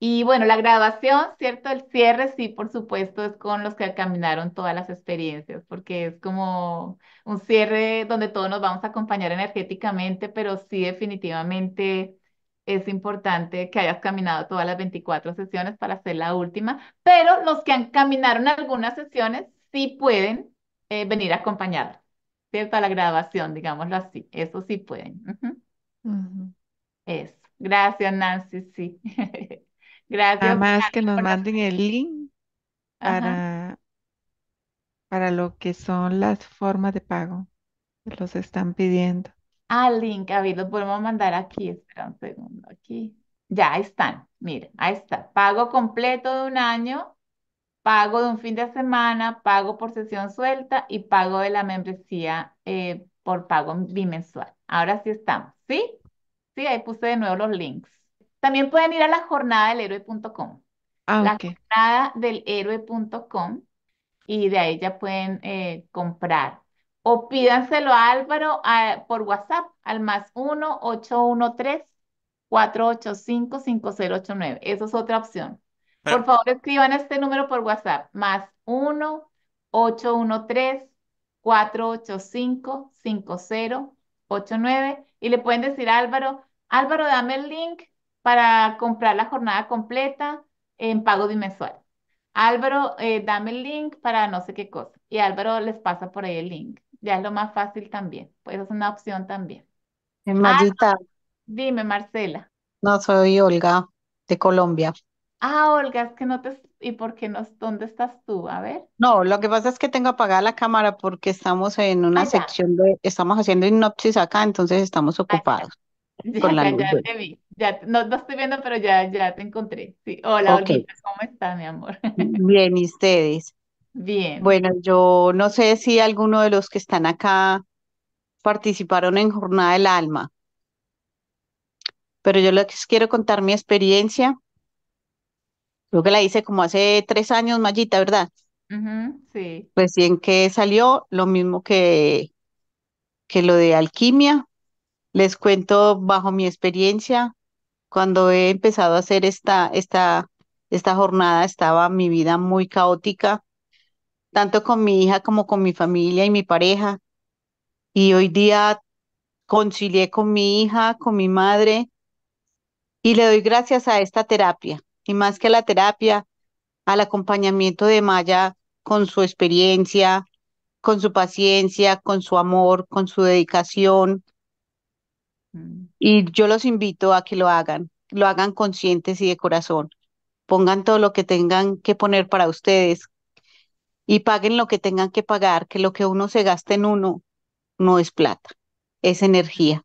Y bueno, la graduación, ¿cierto? El cierre, sí, por supuesto, es con los que caminaron todas las experiencias, porque es como un cierre donde todos nos vamos a acompañar energéticamente, pero sí, definitivamente es importante que hayas caminado todas las 24 sesiones para hacer la última, pero los que han caminaron algunas sesiones sí pueden eh, venir a acompañar, ¿cierto? A la graduación, digámoslo así, eso sí pueden. Ujú. Eso. Gracias, Nancy, sí. Gracias. más que nos manden el link Ajá. para, para lo que son las formas de pago que los están pidiendo. Ah, link, a ver, lo podemos mandar aquí. Espera un segundo, aquí. Ya, ahí están. Miren, ahí está. Pago completo de un año, pago de un fin de semana, pago por sesión suelta y pago de la membresía eh, por pago bimensual. Ahora sí estamos, ¿sí? Sí, ahí puse de nuevo los links. También pueden ir a la jornada del héroe.com. Ah, La ok. jornada del héroe.com y de ahí ya pueden eh, comprar. O pídanselo a Álvaro a- por WhatsApp al más 1-813-485-5089. Esa es otra opción. Por favor, escriban este número por WhatsApp. Más 1-813-485-5089. Y le pueden decir a Álvaro, Álvaro, dame el link para comprar la jornada completa en pago bimensual. Álvaro, eh, dame el link para no sé qué cosa. Y Álvaro les pasa por ahí el link. Ya es lo más fácil también. Pues es una opción también. Ah, dime, Marcela. no soy Olga de Colombia. Ah, Olga, es que no te... ¿Y por qué no? ¿Dónde estás tú? A ver. No, lo que pasa es que tengo apagada la cámara porque estamos en Ah, una ya. sección de, estamos haciendo hipnosis acá, entonces estamos Ah, ya. ocupados Ya, con la ya, luz. ya Bueno, te vi. Ya, te- no, no estoy viendo, pero ya, ya te encontré. Sí. Hola, ok, Olguita, ¿cómo estás, mi amor? bien, ¿y ustedes? Bien. Bueno, yo no sé si alguno de los que están acá participaron en Jornada del Alma, pero yo les quiero contar mi experiencia. Creo que la hice como hace tres años, Mayita, ¿verdad? Ujú, sí. Recién que salió, lo mismo que, que lo de alquimia. Les cuento bajo mi experiencia, cuando he empezado a hacer esta, esta, esta jornada, estaba mi vida muy caótica, tanto con mi hija como con mi familia y mi pareja. Y hoy día concilié con mi hija, con mi madre, y le doy gracias a esta terapia. Y más que la terapia, al acompañamiento de Maya con su experiencia, con su paciencia, con su amor, con su dedicación. Mm, Y yo los invito a que lo hagan, lo hagan conscientes y de corazón. Pongan todo lo que tengan que poner para ustedes y paguen lo que tengan que pagar, que lo que uno se gasta en uno no es plata, es energía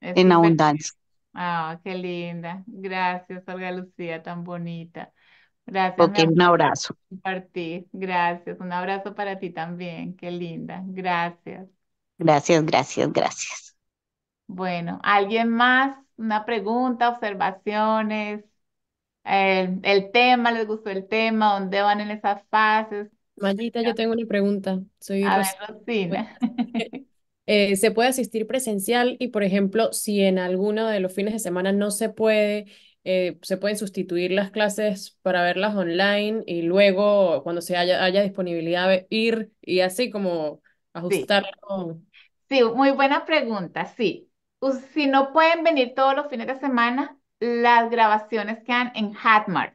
Es en abundancia. Ah, qué linda. Gracias, Olga Lucía, tan bonita. Gracias, Ok, un abrazo. por compartir. Gracias. Un abrazo para ti también. Qué linda. Gracias. Gracias, gracias, gracias. Bueno, ¿alguien más? Una pregunta, observaciones. El, el tema, ¿les gustó el tema? ¿Dónde van en esas fases? Mayita, yo tengo una pregunta. Soy A ver, Rocío. Rosina. Eh, ¿se puede asistir presencial? Y, por ejemplo, si en alguno de los fines de semana no se puede, eh, se pueden sustituir las clases para verlas online y luego, cuando se haya, haya disponibilidad, ve- ir y así como Sí. ajustarlo. Sí, muy buena pregunta, sí. Si no pueden venir todos los fines de semana, las grabaciones quedan en Hatmart.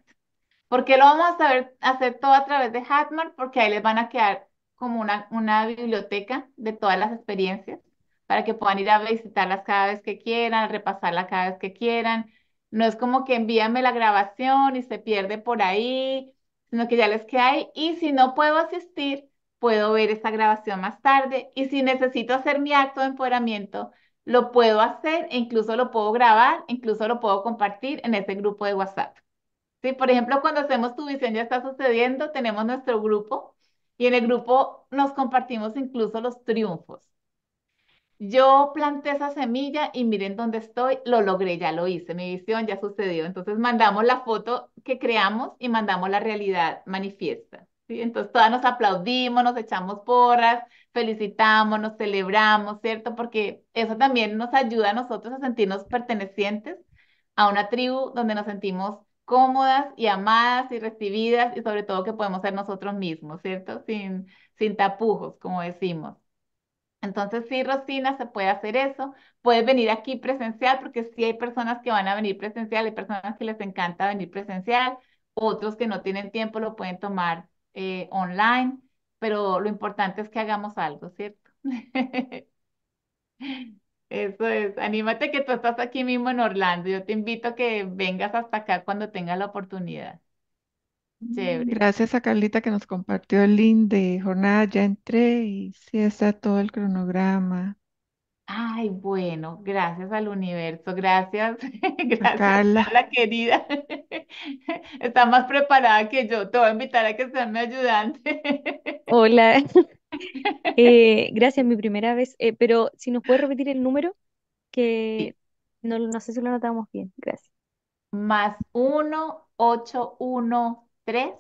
¿Por qué lo vamos a hacer todo a través de Hatmart? Porque ahí les van a quedar como una, biblioteca de todas las experiencias para que puedan ir a visitarlas cada vez que quieran, repasarla cada vez que quieran. No es como que envíame la grabación y se pierde por ahí, sino que ya les queda ahí. Y si no puedo asistir, puedo ver esa grabación más tarde. Y si necesito hacer mi acto de empoderamiento, lo puedo hacer e incluso lo puedo grabar, incluso lo puedo compartir en ese grupo de WhatsApp. Sí, por ejemplo, cuando hacemos Tu Ya Está Sucediendo, tenemos nuestro grupo y en el grupo nos compartimos incluso los triunfos. yo planté esa semilla y miren dónde estoy, lo logré, ya lo hice, mi visión ya sucedió. Entonces mandamos la foto que creamos y mandamos la realidad manifiesta. ¿sí? Entonces todas nos aplaudimos, nos echamos porras, felicitamos, nos celebramos, ¿cierto? Porque eso también nos ayuda a nosotros a sentirnos pertenecientes a una tribu donde nos sentimos cómodas y amadas y recibidas y sobre todo que podemos ser nosotros mismos, ¿cierto? Sin, tapujos, como decimos. Entonces, sí, Rosina, se puede hacer eso. Puedes venir aquí presencial, porque sí hay personas que van a venir presencial, hay personas que les encanta venir presencial, otros que no tienen tiempo lo pueden tomar eh, online, pero lo importante es que hagamos algo, ¿cierto? Eso es, anímate que tú estás aquí mismo en Orlando. Yo te invito a que vengas hasta acá cuando tengas la oportunidad. Chévere. Gracias a Carlita que nos compartió el link de jornada. Ya entré y sí está todo el cronograma. Ay, bueno, gracias al universo, gracias, gracias, Carla. la querida. Está más preparada que yo. Te voy a invitar a que seas mi ayudante. Hola, Eh, gracias, mi primera vez, eh, pero si nos puede repetir el número, que no, no sé si lo notamos bien, gracias. más uno, ocho, uno, tres,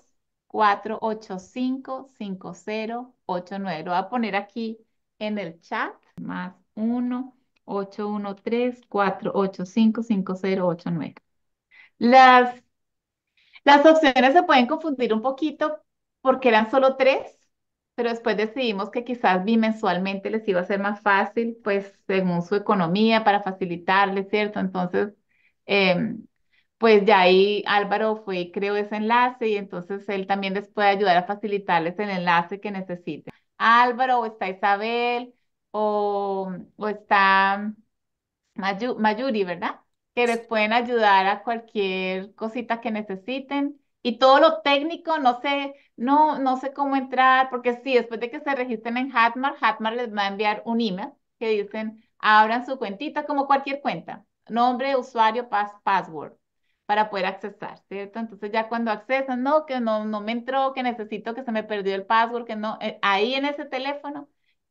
cuatro, ocho, cinco, cinco, cero, ocho, nueve. Lo voy a poner aquí en el chat. Más uno, ocho, uno, tres, cuatro, ocho, cinco, cinco, cero, ocho, nueve. Las Las opciones se pueden confundir un poquito porque eran solo tres, pero después decidimos que quizás bimensualmente les iba a ser más fácil, pues según su economía, para facilitarles, ¿cierto? Entonces, em, pues ya ahí Álvaro fue creó ese enlace y entonces él también les puede ayudar a facilitarles el enlace que necesiten. Álvaro está Isabel o, o está... Mayu- Mayuri, ¿verdad? Que les pueden ayudar a cualquier cosita que necesiten. Y todo lo técnico, no sé, no, no sé cómo entrar, porque sí, después de que se registren en Hatmar, Hatmar les va a enviar un email que dicen, abran su cuentita como cualquier cuenta, nombre, usuario, pas password, para poder accesar, ¿cierto? Entonces ya cuando accesan, no, que no, no me entró, que necesito que se me perdió el password, que no, eh, ahí en ese teléfono,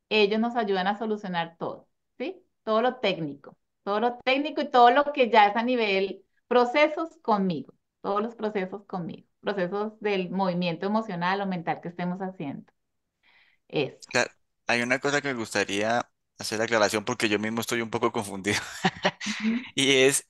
ellos nos ayudan a solucionar todo, ¿sí? Todo lo técnico todo lo técnico y todo lo que ya es a nivel procesos conmigo, todos los procesos conmigo, procesos del movimiento emocional o mental que estemos haciendo. Eso. Claro, hay una cosa que me gustaría hacer aclaración porque yo mismo estoy un poco confundido. Y es,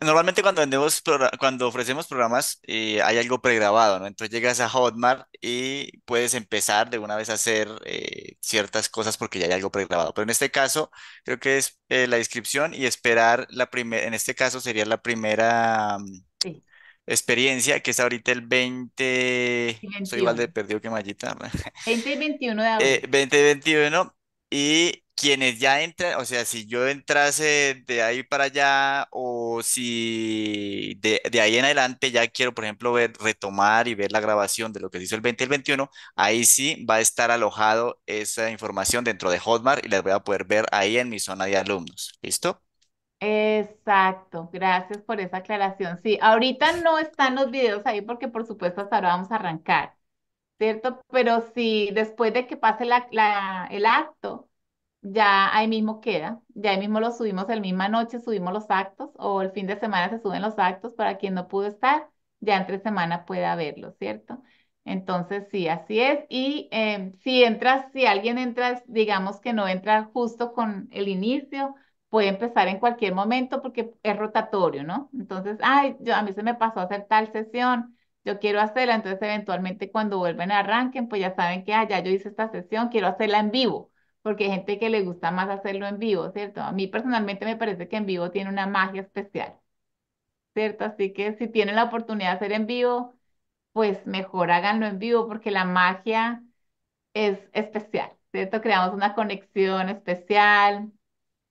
normalmente cuando vendemos, cuando ofrecemos programas, eh, hay algo pregrabado, ¿no? Entonces llegas a Hotmart y puedes empezar de una vez a hacer eh, ciertas cosas porque ya hay algo pregrabado. Pero en este caso, creo que es eh, la inscripción y esperar la primera, en este caso sería la primera mm, Sí, experiencia, que es ahorita el 20, y soy igual de 21. perdido que Mallita. 20 y 21 de eh, abril. 2021 y quienes ya entran, o sea, si yo entrase de ahí para allá o si de, ahí en adelante ya quiero, por ejemplo, ver, retomar y ver la grabación de lo que se hizo el 20 y el 21, ahí sí va a estar alojado esa información dentro de Hotmart y las voy a poder ver ahí en mi zona de alumnos. ¿Listo? Exacto, gracias por esa aclaración. Sí, ahorita no están los videos ahí porque por supuesto hasta ahora vamos a arrancar, ¿cierto? Pero si después de que pase el acto, ya ahí mismo queda, ya ahí mismo lo subimos el misma noche, subimos los actos o el fin de semana se suben los actos para quien no pudo estar, ya entre semana pueda verlo, ¿cierto? Entonces sí, así es. Y eh, si entras, si alguien entra, digamos que no entra justo con el inicio, puede empezar en cualquier momento porque es rotatorio, ¿no? Entonces, ay, yo, a mí se me pasó hacer tal sesión, yo quiero hacerla, entonces eventualmente cuando vuelven a arranquen, pues ya saben que, ah, ya yo hice esta sesión, quiero hacerla en vivo porque hay gente que le gusta más hacerlo en vivo, ¿cierto? A mí personalmente me parece que en vivo tiene una magia especial, ¿cierto? Así que si tienen la oportunidad de hacer en vivo, pues mejor háganlo en vivo porque la magia es especial, ¿cierto? Creamos una conexión especial,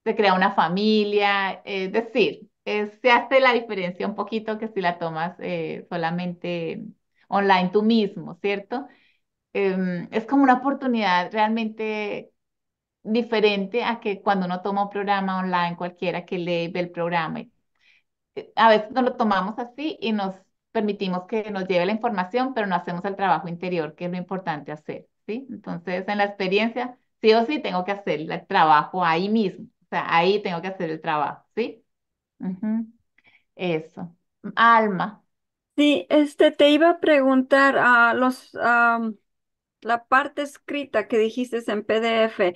se crea una familia, es decir, es- se hace la diferencia un poquito que si la tomas eh, solamente online tú mismo, ¿cierto? Em, es como una oportunidad realmente diferente a que cuando uno toma un programa online cualquiera que lee, ve el programa. eh, A veces no lo tomamos así y nos permitimos que nos lleve la información, pero no hacemos el trabajo interior, que es lo importante hacer, ¿sí? Entonces, en la experiencia sí o sí tengo que hacer el trabajo ahí mismo, o sea, ahí tengo que hacer el trabajo, ¿sí? Ujú, Eso. Alma, Sí, este te iba a preguntar a los am, la parte escrita que dijiste en PDF,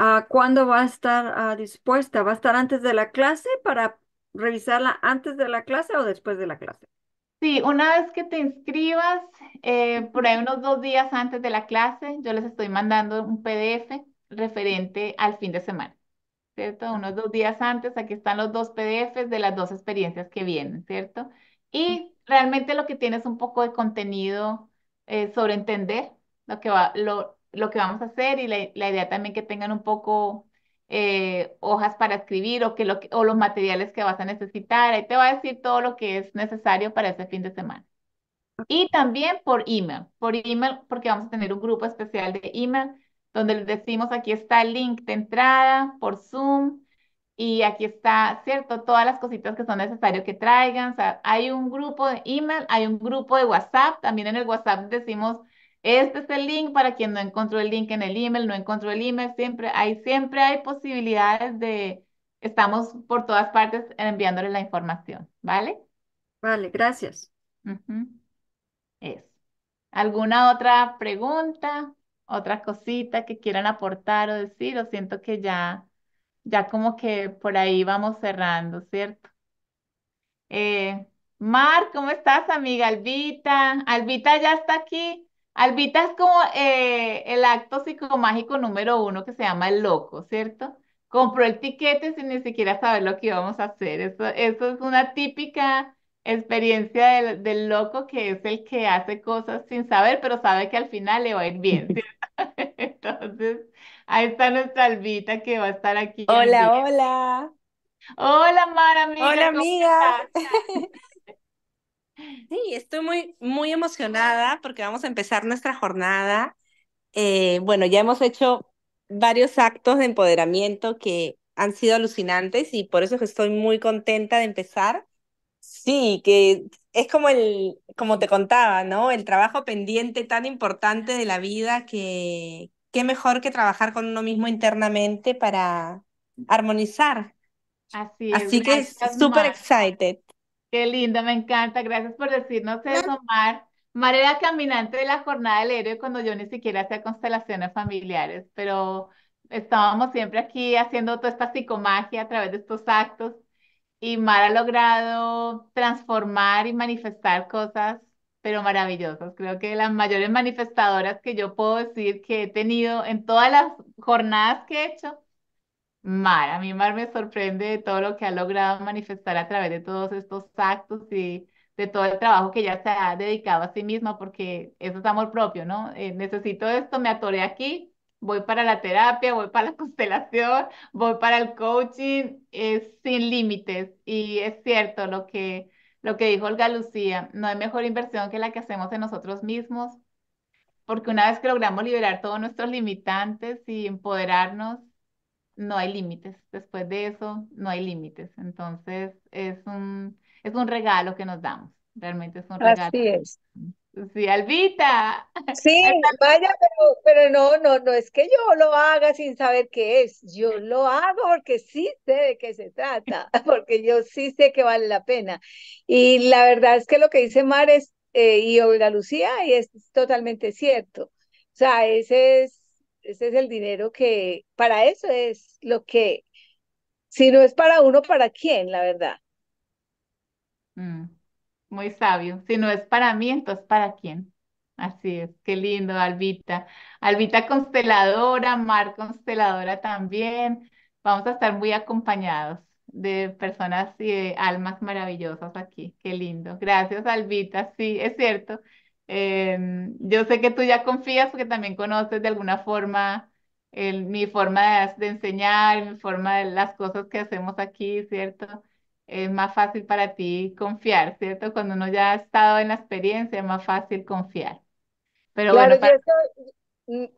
¿a cuándo va a estar ah, dispuesta? ¿Va a estar antes de la clase para revisarla antes de la clase o después de la clase? sí, una vez que te inscribas, eh, por ahí unos dos días antes de la clase, yo les estoy mandando un PDF referente al fin de semana. ¿cierto? Unos dos días antes, aquí están los dos PDFs de las dos experiencias que vienen, ¿cierto? Y realmente lo que tiene es un poco de contenido eh, sobre entender lo que va, lo, lo que vamos a hacer y la, idea también que tengan un poco eh, hojas para escribir o, que lo, o los materiales que vas a necesitar. Ahí te va a decir todo lo que es necesario para ese fin de semana. Y también por email, por email, porque vamos a tener un grupo especial de email donde les decimos aquí está el link de entrada por Zoom y aquí está, ¿cierto? Todas las cositas que son necesarias que traigan. O hay un grupo de email, hay un grupo de WhatsApp. También en el WhatsApp decimos, este es el link para quien no encontró el link en el email, no encontró el email. Siempre hay, siempre hay posibilidades de, estamos por todas partes enviándole la información, ¿vale? Vale, gracias. Eso. ¿Alguna otra pregunta? ¿Otra cosita que quieran aportar o decir? O siento que ya, ya como que por ahí vamos cerrando, ¿cierto? Eh, Mar, ¿cómo estás, amiga? Albita. Albita ya está aquí. Albita es como eh, el acto psicomágico número uno que se llama el loco, ¿cierto? Compró el tiquete sin ni siquiera saber lo que íbamos a hacer. Eso, eso es una típica experiencia del, del loco que es el que hace cosas sin saber, pero sabe que al final le va a ir bien, ¿cierto? Entonces, ahí está nuestra Albita que va a estar aquí Hola, hola. Hola, Mar, amiga, Hola, ¿cómo amiga. Sí, estoy muy, muy emocionada porque vamos a empezar nuestra jornada. Eh, bueno, ya hemos hecho varios actos de empoderamiento que han sido alucinantes y por eso es que estoy muy contenta de empezar. Sí, que es como el, como te contaba, ¿no? El trabajo pendiente tan importante de la vida que qué mejor que trabajar con uno mismo internamente para armonizar. Así es, Así que súper excited. Qué lindo, me encanta. Gracias por decirnos eso, Mar. Mar era caminante de la jornada del héroe cuando yo ni siquiera hacía constelaciones familiares, pero estábamos siempre aquí haciendo toda esta psicomagia a través de estos actos y Mar ha logrado transformar y manifestar cosas, pero maravillosas. Creo que las mayores manifestadoras que yo puedo decir que he tenido en todas las jornadas que he hecho Mar, a mí Mar me sorprende de todo lo que ha logrado manifestar a través de todos estos actos y de todo el trabajo que ella se ha dedicado a sí misma, porque eso es amor propio, ¿no? Eh, necesito esto, me atoré aquí, voy para la terapia, voy para la constelación, voy para el coaching, es sin límites. Y es cierto lo que, lo que dijo Olga Lucía, no hay mejor inversión que la que hacemos en nosotros mismos, porque una vez que logramos liberar todos nuestros limitantes y empoderarnos, no hay límites. Después de eso, no hay límites. Entonces, es un, es un regalo que nos damos. Realmente es un regalo. Así es. Sí, Albita. Sí, vaya, pero, pero no, no, no es que yo lo haga sin saber qué es. Yo lo hago porque sí sé de qué se trata, porque yo sí sé que vale la pena. Y la verdad es que lo que dice Mar es, eh, y Olga Lucía, y es totalmente cierto. O sea, ese es, ese es el dinero que, para eso es lo que, si no es para uno, ¿para quién, la verdad? Mm, muy sabio. Si no es para mí, entonces ¿para quién? Así es, qué lindo, Albita. Albita consteladora, Mar consteladora también. Vamos a estar muy acompañados de personas y de almas maravillosas aquí. Qué lindo. Gracias, Albita. Sí, es cierto. Em, yo sé que tú ya confías porque también conoces de alguna forma el- mi forma de, de enseñar, mi forma de las cosas que hacemos aquí, ¿cierto? Es más fácil para ti confiar, ¿cierto? Cuando uno ya ha estado en la experiencia, es más fácil confiar. Pero Claro, bueno, yo para... estoy,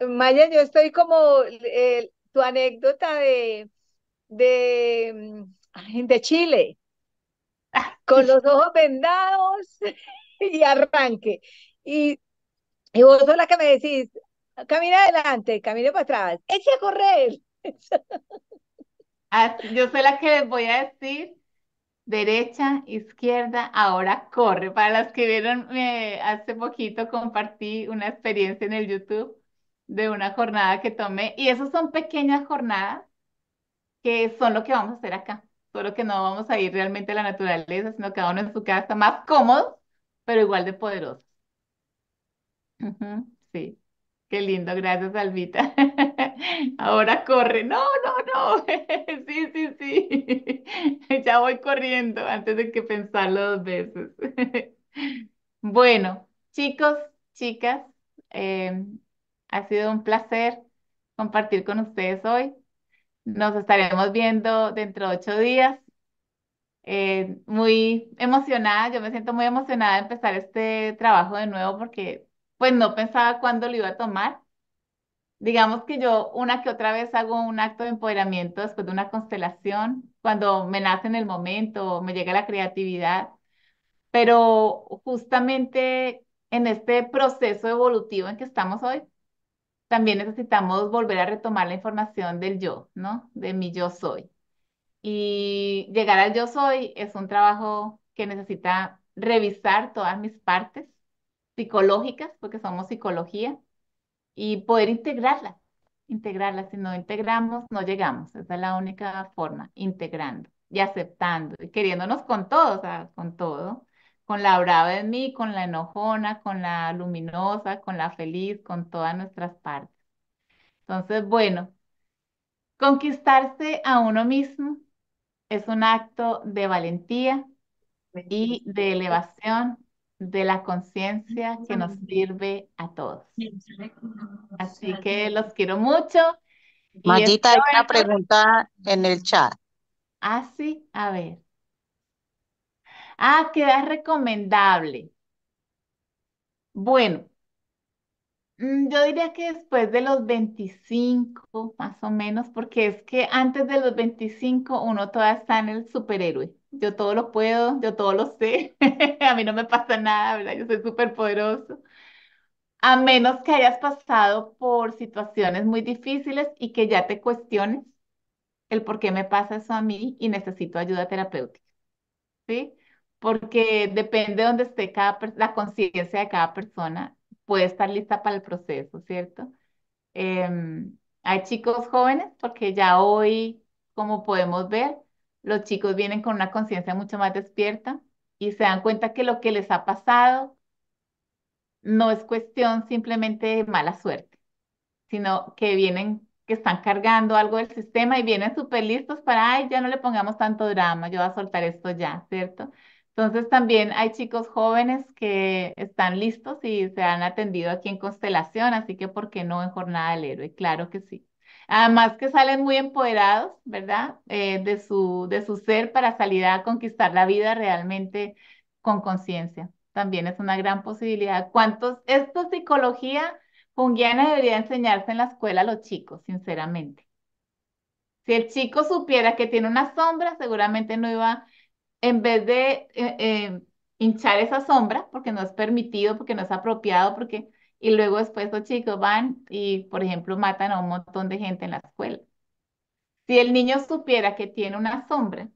mm, Maya, yo estoy como eh, tu anécdota de, de, mm, de Chile, con los ojos vendados y arranque. Y, y vos sos la que me decís, camina adelante, camine para atrás, eche a correr. Así- yo soy la que les voy a decir derecha, izquierda, ahora corre. Para los que vieron, me, hace poquito compartí una experiencia en el YouTube de una jornada que tomé y esas son pequeñas jornadas que son lo que vamos a hacer acá. Solo que no vamos a ir realmente a la naturaleza, sino cada uno en su casa, más cómodos, pero igual de poderosos. Sí, qué lindo, gracias, Albita. Ahora corre. No, no, no. Sí, sí, sí. Ya voy corriendo antes de que pensarlo dos veces. Bueno, chicos, chicas, eh, ha sido un placer compartir con ustedes hoy. Nos estaremos viendo dentro de ocho días. Eh, muy emocionada, yo me siento muy emocionada de empezar este trabajo de nuevo porque pues no pensaba cuándo lo iba a tomar. Digamos que yo una que otra vez hago un acto de empoderamiento después de una constelación, cuando me nace en el momento, me llega la creatividad, pero justamente en este proceso evolutivo en que estamos hoy, también necesitamos volver a retomar la información del yo, ¿no? De mi yo soy. Y llegar al yo soy es un trabajo que necesita revisar todas mis partes psicológicas, porque somos psicología, y poder integrarlas, integrarlas. Si no integramos, no llegamos. Esa es la única forma, integrando y aceptando y queriéndonos con todo, o sea, con todo, con la brava en mí, con la enojona, con la luminosa, con la feliz, con todas nuestras partes. Entonces, bueno, conquistarse a uno mismo es un acto de valentía y de elevación de la conciencia que nos sirve a todos. Así que los quiero mucho y Mayita, hay una pregunta en el chat. Ah, sí, a ver. Ah, queda recomendable. Bueno, mm, yo diría que después de los 25, más o menos, porque es que antes de los 25 uno todavía está en el superhéroe. Yo todo lo puedo, yo todo lo sé. A mí no me pasa nada, ¿verdad? Yo soy súper poderoso. A menos que hayas pasado por situaciones muy difíciles y que ya te cuestiones el por qué me pasa eso a mí y necesito ayuda terapéutica, ¿sí? Porque depende de donde esté cada la conciencia de cada persona, puede estar lista para el proceso, ¿cierto? Em, hay chicos jóvenes, porque ya hoy, como podemos ver, los chicos vienen con una conciencia mucho más despierta y se dan cuenta que lo que les ha pasado no es cuestión simplemente de mala suerte sino que vienen, que están cargando algo del sistema y vienen súper listos para, ay, ya no le pongamos tanto drama, yo voy a soltar esto ya, ¿cierto? Entonces también hay chicos jóvenes que están listos y se han atendido aquí en Constelación, así que ¿por qué no en Jornada del Héroe? Claro que sí. Además que salen muy empoderados, ¿verdad? Eh, de su, de su ser para salir a conquistar la vida realmente con conciencia. También es una gran posibilidad. ¿Cuántos? Esto psicología Junguiana debería enseñarse en la escuela a los chicos, sinceramente. Si el chico supiera que tiene una sombra, seguramente no iba, en vez de eh, eh, hinchar esa sombra, porque no es permitido, porque no es apropiado, porque, y luego después los chicos van y, por ejemplo, matan a un montón de gente en la escuela. Si el niño supiera que tiene una sombra,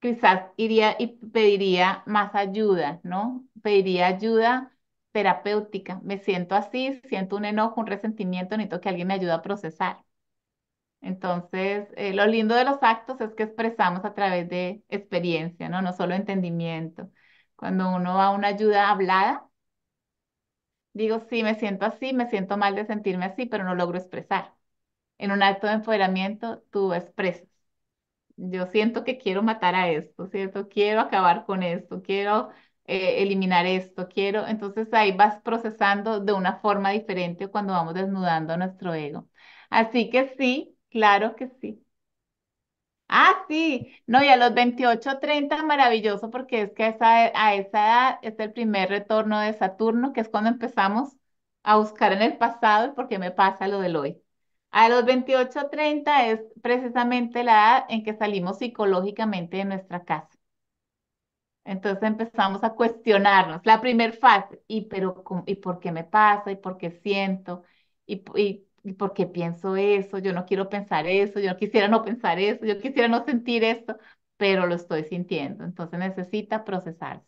quizás iría y pediría más ayuda, ¿no? Pediría ayuda terapéutica. Me siento así, siento un enojo, un resentimiento, necesito que alguien me ayude a procesar. Entonces, eh, lo lindo de los actos es que expresamos a través de experiencia, ¿no? No solo entendimiento. Cuando uno va a una ayuda hablada, digo, sí, me siento así, me siento mal de sentirme así, pero no logro expresar. En un acto de empoderamiento, tú expresas. Yo siento que quiero matar a esto, ¿cierto? Quiero acabar con esto, quiero eh, eliminar esto, quiero. Entonces ahí vas procesando de una forma diferente cuando vamos desnudando nuestro ego. Así que sí, claro que sí. Ah, sí, no, y a los 28, 30, maravilloso, porque es que a esa, edad es el primer retorno de Saturno, que es cuando empezamos a buscar en el pasado el por qué me pasa lo del hoy. A los 28, 30 es precisamente la edad en que salimos psicológicamente de nuestra casa. Entonces empezamos a cuestionarnos. La primer fase, ¿y, pero, ¿y por qué me pasa? ¿Y por qué siento? ¿Y, y, y por qué pienso eso? Yo no quiero pensar eso, yo quisiera no pensar eso, yo quisiera no sentir esto, pero lo estoy sintiendo. Entonces necesita procesarse.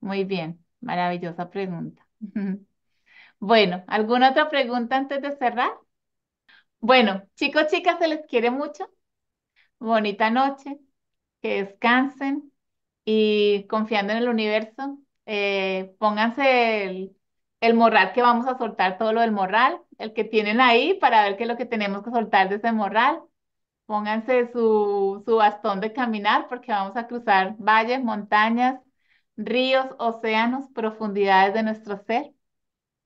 Muy bien, maravillosa pregunta. Bueno, ¿alguna otra pregunta antes de cerrar? Bueno, chicos, chicas, se les quiere mucho. Bonita noche, que descansen y confiando en el universo, eh, pónganse el, el morral que vamos a soltar, todo lo del morral, el que tienen ahí para ver qué es lo que tenemos que soltar de ese morral. Pónganse su, su bastón de caminar porque vamos a cruzar valles, montañas, ríos, océanos, profundidades de nuestro ser.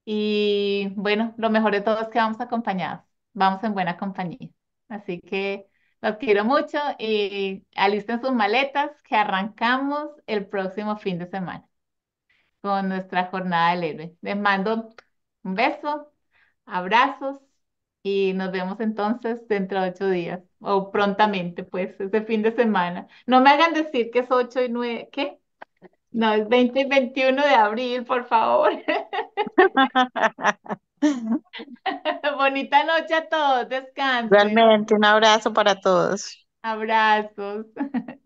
Y bueno, lo mejor de todo es que vamos acompañados, vamos en buena compañía. Así que los quiero mucho y alisten sus maletas que arrancamos el próximo fin de semana con nuestra jornada del héroe. Les mando un beso, abrazos y nos vemos entonces dentro de ocho días o prontamente, pues, ese fin de semana. No me hagan decir que es 8 y 9, ¿qué? No, es 20 y 21 de abril, por favor. Bonita noche a todos, descansen. Realmente, un abrazo para todos. Abrazos.